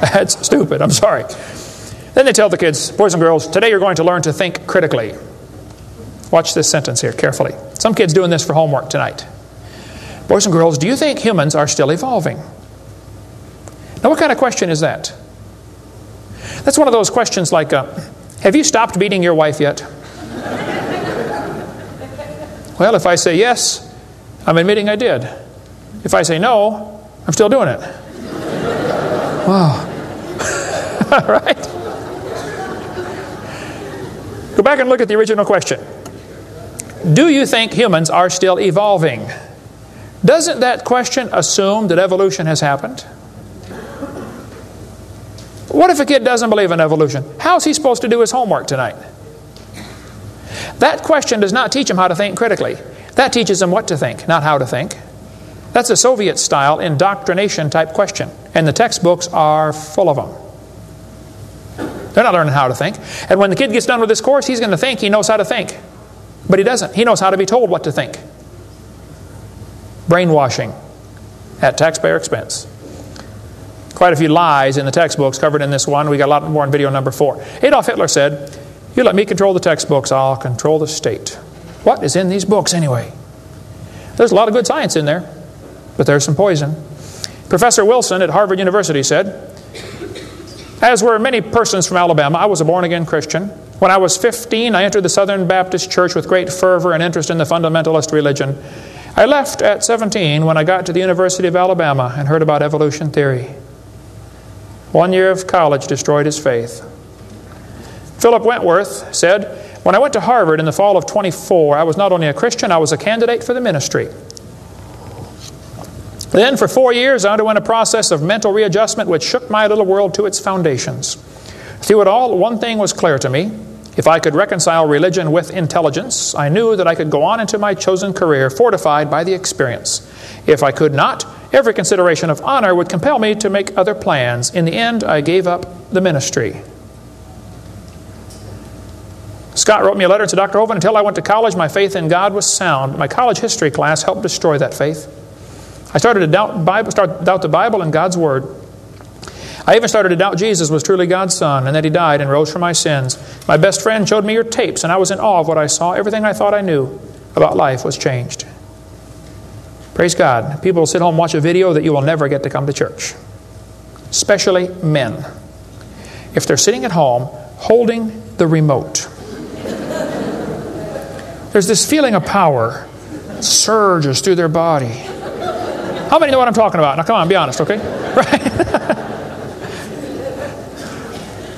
That's stupid, I'm sorry. Then they tell the kids, boys and girls, today you're going to learn to think critically. Watch this sentence here carefully. Some kids doing this for homework tonight. Boys and girls, do you think humans are still evolving? Now, what kind of question is that? That's one of those questions like, uh, have you stopped beating your wife yet? Well, if I say yes, I'm admitting I did. If I say no, I'm still doing it. Wow. All right? Go back and look at the original question. Do you think humans are still evolving? Doesn't that question assume that evolution has happened? What if a kid doesn't believe in evolution? How's he supposed to do his homework tonight? That question does not teach them how to think critically. That teaches them what to think, not how to think. That's a Soviet style indoctrination type question, and the textbooks are full of them. They're not learning how to think. And when the kid gets done with this course, he's going to think he knows how to think. But he doesn't. He knows how to be told what to think. Brainwashing at taxpayer expense. Quite a few lies in the textbooks covered in this one. We got a lot more in video number four. Adolf Hitler said, You let me control the textbooks, I'll control the state. What is in these books anyway? There's a lot of good science in there, but there's some poison. Professor Wilson at Harvard University said, As were many persons from Alabama, I was a born again Christian. When I was 15, I entered the Southern Baptist Church with great fervor and interest in the fundamentalist religion. I left at 17 when I got to the University of Alabama and heard about evolution theory. One year of college destroyed his faith. Philip Wentworth said, When I went to Harvard in the fall of 24, I was not only a Christian, I was a candidate for the ministry. Then, for four years, I underwent a process of mental readjustment which shook my little world to its foundations. Through it all, one thing was clear to me if I could reconcile religion with intelligence, I knew that I could go on into my chosen career fortified by the experience. If I could not, every consideration of honor would compel me to make other plans. In the end, I gave up the ministry. Scott wrote me a letter to Dr. Hovind. Until I went to college, my faith in God was sound. My college history class helped destroy that faith. I started to doubt, Bible, start, doubt the Bible and God's Word. I even started to doubt Jesus was truly God's Son and that He died and rose for my sins. My best friend showed me your tapes, and I was in awe of what I saw. Everything I thought I knew about life was changed. Praise God. People sit home and watch a video that you will never get to come to church, especially men. If they're sitting at home holding the remote, there's this feeling of power surges through their body. How many know what I'm talking about? Now, come on, be honest, okay? Right?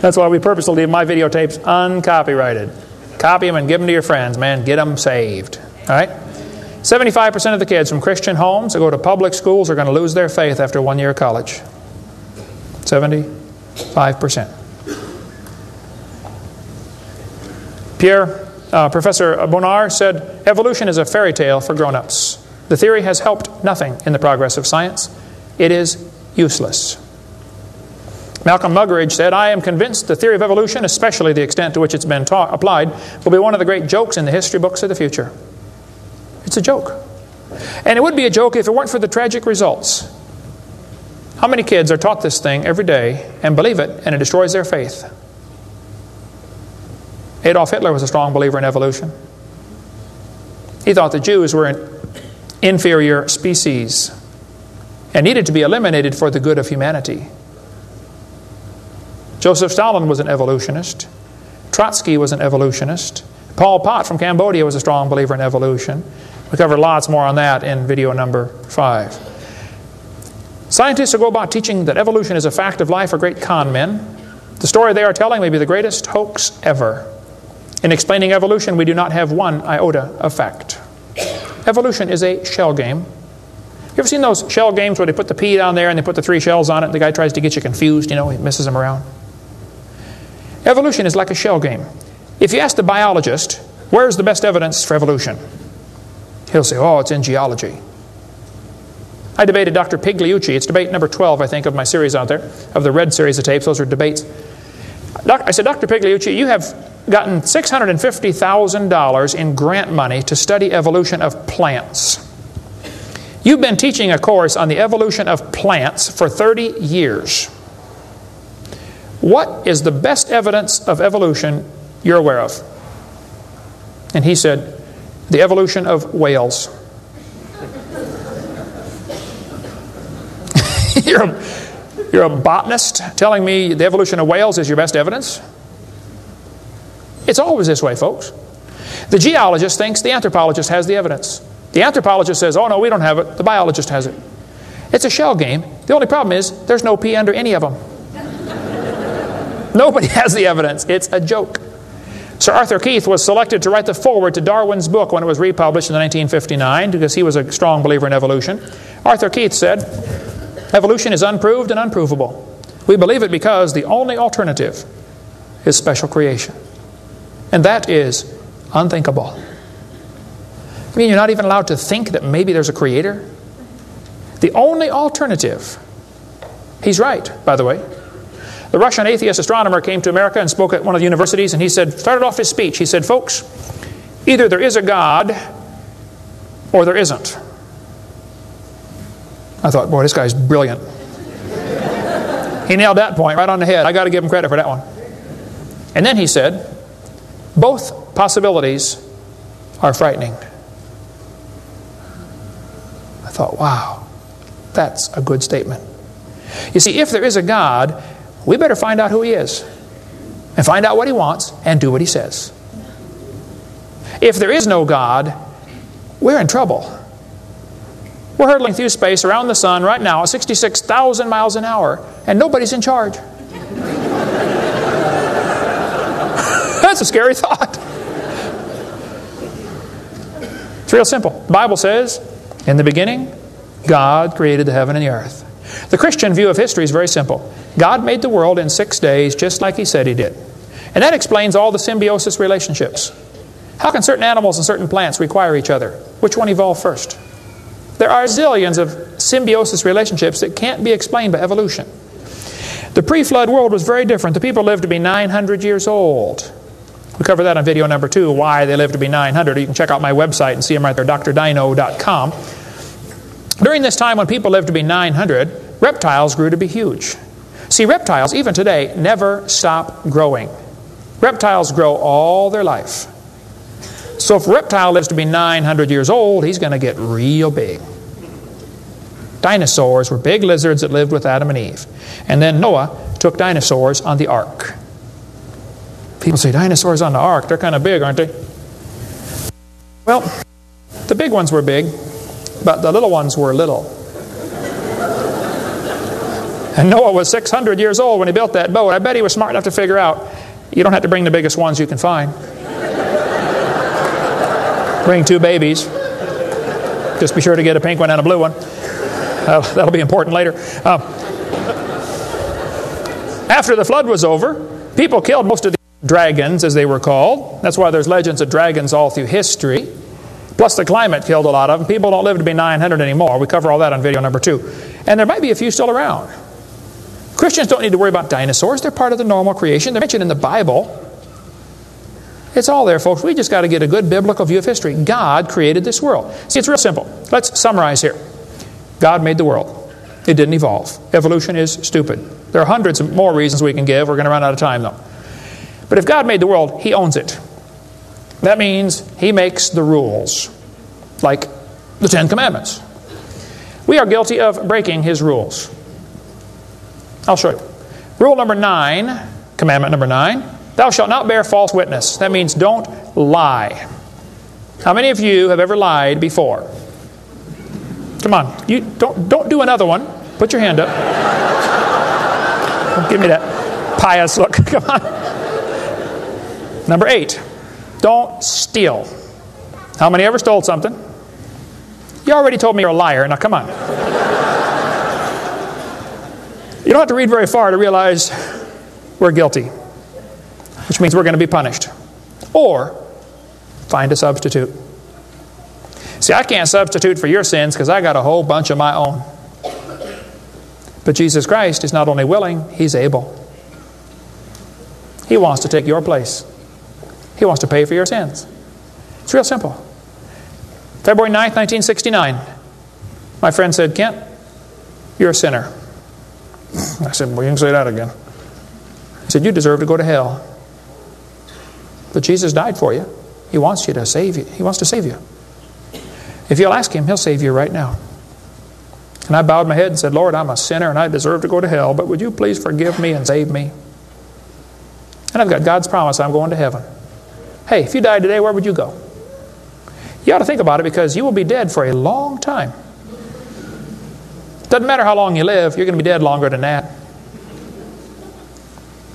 That's why we purposely leave my videotapes uncopyrighted. Copy them and give them to your friends, man. Get them saved. All right? 75% of the kids from Christian homes that go to public schools are going to lose their faith after one year of college. 75%. Pierre, uh, Professor Bonar said, evolution is a fairy tale for grown ups. The theory has helped nothing in the progress of science. It is useless. Malcolm Muggeridge said, I am convinced the theory of evolution, especially the extent to which it's been taught, applied, will be one of the great jokes in the history books of the future. It's a joke. And it would be a joke if it weren't for the tragic results. How many kids are taught this thing every day and believe it, and it destroys their faith? Adolf Hitler was a strong believer in evolution. He thought the Jews were an inferior species and needed to be eliminated for the good of humanity. Joseph Stalin was an evolutionist. Trotsky was an evolutionist. Pol Pot from Cambodia was a strong believer in evolution. We covered lots more on that in video number five. Scientists who go about teaching that evolution is a fact of life are great con men. The story they are telling may be the greatest hoax ever. In explaining evolution, we do not have one iota of fact. Evolution is a shell game. You ever seen those shell games where they put the pea down there and they put the three shells on it the guy tries to get you confused, you know, he misses them around? Evolution is like a shell game. If you ask the biologist, where's the best evidence for evolution? He'll say, oh, it's in geology. I debated Dr. Pigliucci. It's debate number 12, I think, of my series out there, of the red series of tapes. Those are debates. I said, Dr. Pigliucci, you have gotten $650,000 in grant money to study evolution of plants. You've been teaching a course on the evolution of plants for 30 years. What is the best evidence of evolution you're aware of? And he said, The evolution of whales. you're, a, you're a botanist telling me the evolution of whales is your best evidence? It's always this way, folks. The geologist thinks the anthropologist has the evidence. The anthropologist says, oh no, we don't have it. The biologist has it. It's a shell game. The only problem is there's no pea under any of them. Nobody has the evidence. It's a joke. Sir Arthur Keith was selected to write the foreword to Darwin's book when it was republished in 1959 because he was a strong believer in evolution. Arthur Keith said, Evolution is unproved and unprovable. We believe it because the only alternative is special creation. And that is unthinkable. I mean, you're not even allowed to think that maybe there's a creator? The only alternative, he's right, by the way, the Russian atheist astronomer came to America and spoke at one of the universities, and he said, started off his speech, he said, Folks, either there is a God or there isn't. I thought, boy, this guy's brilliant. he nailed that point right on the head. I got to give him credit for that one. And then he said, both possibilities are frightening. I thought, wow, that's a good statement. You see, if there is a God, we better find out who He is and find out what He wants and do what He says. If there is no God, we're in trouble. We're hurtling through space around the sun right now at 66,000 miles an hour, and nobody's in charge. That's a scary thought. It's real simple. The Bible says, in the beginning, God created the heaven and the earth. The Christian view of history is very simple. God made the world in six days just like He said He did. And that explains all the symbiosis relationships. How can certain animals and certain plants require each other? Which one evolved first? There are zillions of symbiosis relationships that can't be explained by evolution. The pre flood world was very different. The people lived to be 900 years old. We cover that on video number two, why they lived to be 900. You can check out my website and see them right there, drdino.com. During this time when people lived to be 900, reptiles grew to be huge. See, reptiles, even today, never stop growing. Reptiles grow all their life. So if a reptile lives to be 900 years old, he's going to get real big. Dinosaurs were big lizards that lived with Adam and Eve. And then Noah took dinosaurs on the ark. People say, dinosaurs on the ark, they're kind of big, aren't they? Well, the big ones were big, but the little ones were little. And Noah was 600 years old when he built that boat. I bet he was smart enough to figure out you don't have to bring the biggest ones you can find. bring two babies. Just be sure to get a pink one and a blue one. Uh, that'll be important later. Uh, after the flood was over, people killed most of the dragons, as they were called. That's why there's legends of dragons all through history. Plus, the climate killed a lot of them. People don't live to be 900 anymore. We cover all that on video number two. And there might be a few still around. Christians don't need to worry about dinosaurs. They're part of the normal creation. They're mentioned in the Bible. It's all there, folks. We just got to get a good biblical view of history. God created this world. See, it's real simple. Let's summarize here. God made the world. It didn't evolve. Evolution is stupid. There are hundreds of more reasons we can give. We're going to run out of time, though. But if God made the world, He owns it. That means He makes the rules, like the Ten Commandments. We are guilty of breaking His rules. I'll show you. Rule number nine, commandment number nine, thou shalt not bear false witness. That means don't lie. How many of you have ever lied before? Come on, you don't don't do another one. Put your hand up. Give me that pious look. Come on. Number eight, don't steal. How many ever stole something? You already told me you're a liar. Now come on. You don't have to read very far to realize we're guilty, which means we're going to be punished. Or find a substitute. See, I can't substitute for your sins because I got a whole bunch of my own. But Jesus Christ is not only willing, He's able. He wants to take your place. He wants to pay for your sins. It's real simple. February 9th, 1969, my friend said, Kent, you're a sinner. I said, Well, you can say that again. He said, You deserve to go to hell. But Jesus died for you. He wants you to save you. He wants to save you. If you'll ask Him, He'll save you right now. And I bowed my head and said, Lord, I'm a sinner and I deserve to go to hell, but would you please forgive me and save me? And I've got God's promise I'm going to heaven. Hey, if you died today, where would you go? You ought to think about it because you will be dead for a long time. Doesn't matter how long you live, you're going to be dead longer than that.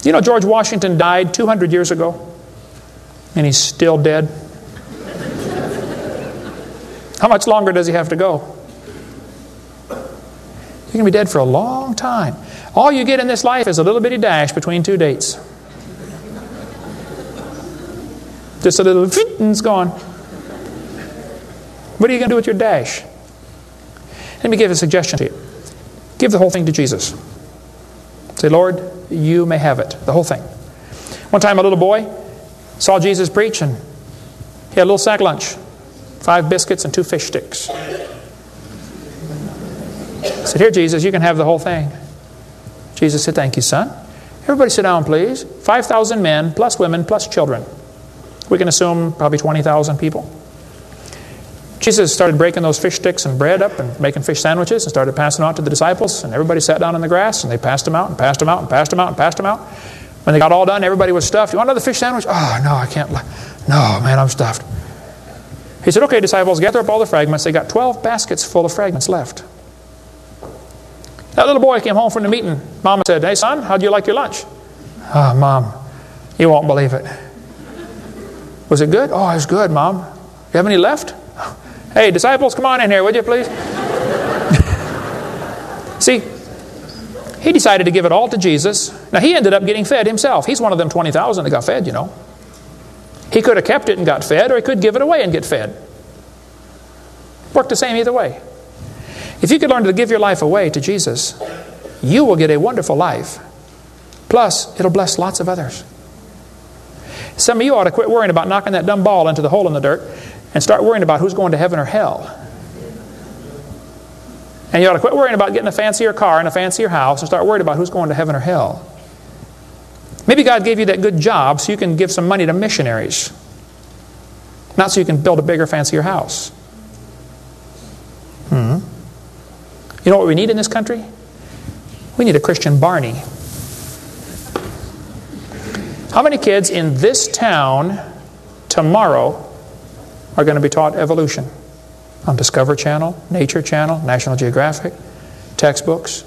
You know, George Washington died 200 years ago. And he's still dead. How much longer does he have to go? You're going to be dead for a long time. All you get in this life is a little bitty dash between two dates. Just a little, and it's gone. What are you going to do with your dash? Let me give a suggestion to you. Give the whole thing to Jesus. Say, Lord, you may have it, the whole thing. One time, a little boy saw Jesus preach, and he had a little sack lunch five biscuits and two fish sticks. I said, Here, Jesus, you can have the whole thing. Jesus said, Thank you, son. Everybody sit down, please. 5,000 men, plus women, plus children. We can assume probably 20,000 people. Jesus started breaking those fish sticks and bread up and making fish sandwiches and started passing out to the disciples. And everybody sat down in the grass and they passed them out and passed them out and passed them out and passed them out. When they got all done, everybody was stuffed. You want another fish sandwich? Oh, no, I can't. No, man, I'm stuffed. He said, Okay, disciples, gather up all the fragments. They got 12 baskets full of fragments left. That little boy came home from the meeting. Mama said, Hey, son, how'd you like your lunch? Ah, oh, Mom, you won't believe it. Was it good? Oh, it was good, Mom. You have any left? Hey, disciples, come on in here, would you please? See, he decided to give it all to Jesus. Now, he ended up getting fed himself. He's one of them 20,000 that got fed, you know. He could have kept it and got fed, or he could give it away and get fed. Worked the same either way. If you could learn to give your life away to Jesus, you will get a wonderful life. Plus, it'll bless lots of others. Some of you ought to quit worrying about knocking that dumb ball into the hole in the dirt and start worrying about who's going to heaven or hell. And you ought to quit worrying about getting a fancier car and a fancier house and start worrying about who's going to heaven or hell. Maybe God gave you that good job so you can give some money to missionaries, not so you can build a bigger, fancier house. Hmm. You know what we need in this country? We need a Christian Barney. How many kids in this town tomorrow are going to be taught evolution on Discover Channel, Nature Channel, National Geographic, textbooks,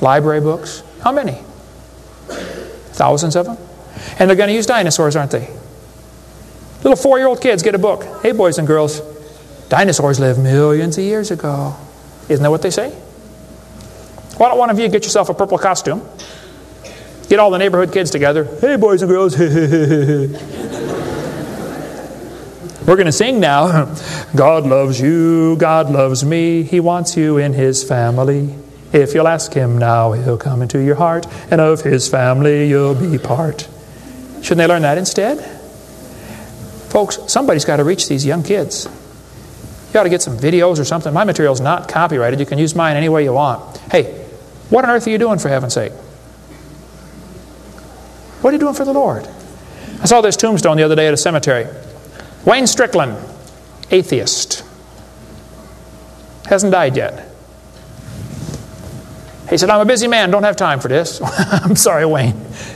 library books? How many? Thousands of them. And they're going to use dinosaurs, aren't they? Little four year old kids get a book. Hey, boys and girls, dinosaurs lived millions of years ago. Isn't that what they say? Why don't one of you get yourself a purple costume? Get all the neighborhood kids together. Hey, boys and girls. We're going to sing now. God loves you, God loves me, He wants you in His family. If you'll ask Him now, He'll come into your heart, and of His family you'll be part. Shouldn't they learn that instead? Folks, somebody's got to reach these young kids. You ought to get some videos or something. My material's not copyrighted. You can use mine any way you want. Hey, what on earth are you doing for heaven's sake? What are you doing for the Lord? I saw this tombstone the other day at a cemetery. Wayne Strickland, atheist. Hasn't died yet. He said, I'm a busy man, don't have time for this. I'm sorry, Wayne.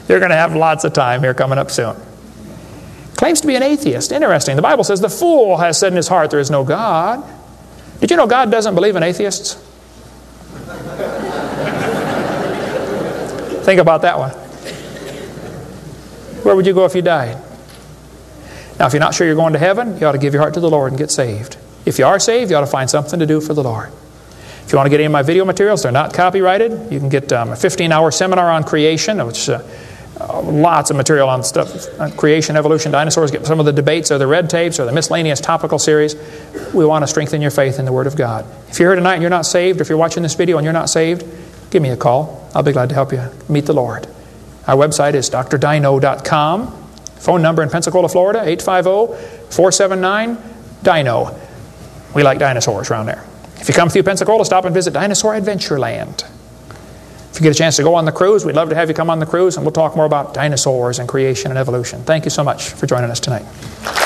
You're going to have lots of time here coming up soon. Claims to be an atheist. Interesting. The Bible says, The fool has said in his heart, There is no God. Did you know God doesn't believe in atheists? Think about that one. Where would you go if you died? Now, if you're not sure you're going to heaven, you ought to give your heart to the Lord and get saved. If you are saved, you ought to find something to do for the Lord. If you want to get any of my video materials, they're not copyrighted. You can get um, a 15 hour seminar on creation, which uh, lots of material on stuff on creation, evolution, dinosaurs. Get some of the debates or the red tapes or the miscellaneous topical series. We want to strengthen your faith in the Word of God. If you're here tonight and you're not saved, if you're watching this video and you're not saved, give me a call. I'll be glad to help you meet the Lord. Our website is drdino.com. Phone number in Pensacola, Florida, 850 479 Dino. We like dinosaurs around there. If you come through Pensacola, stop and visit Dinosaur Adventureland. If you get a chance to go on the cruise, we'd love to have you come on the cruise and we'll talk more about dinosaurs and creation and evolution. Thank you so much for joining us tonight.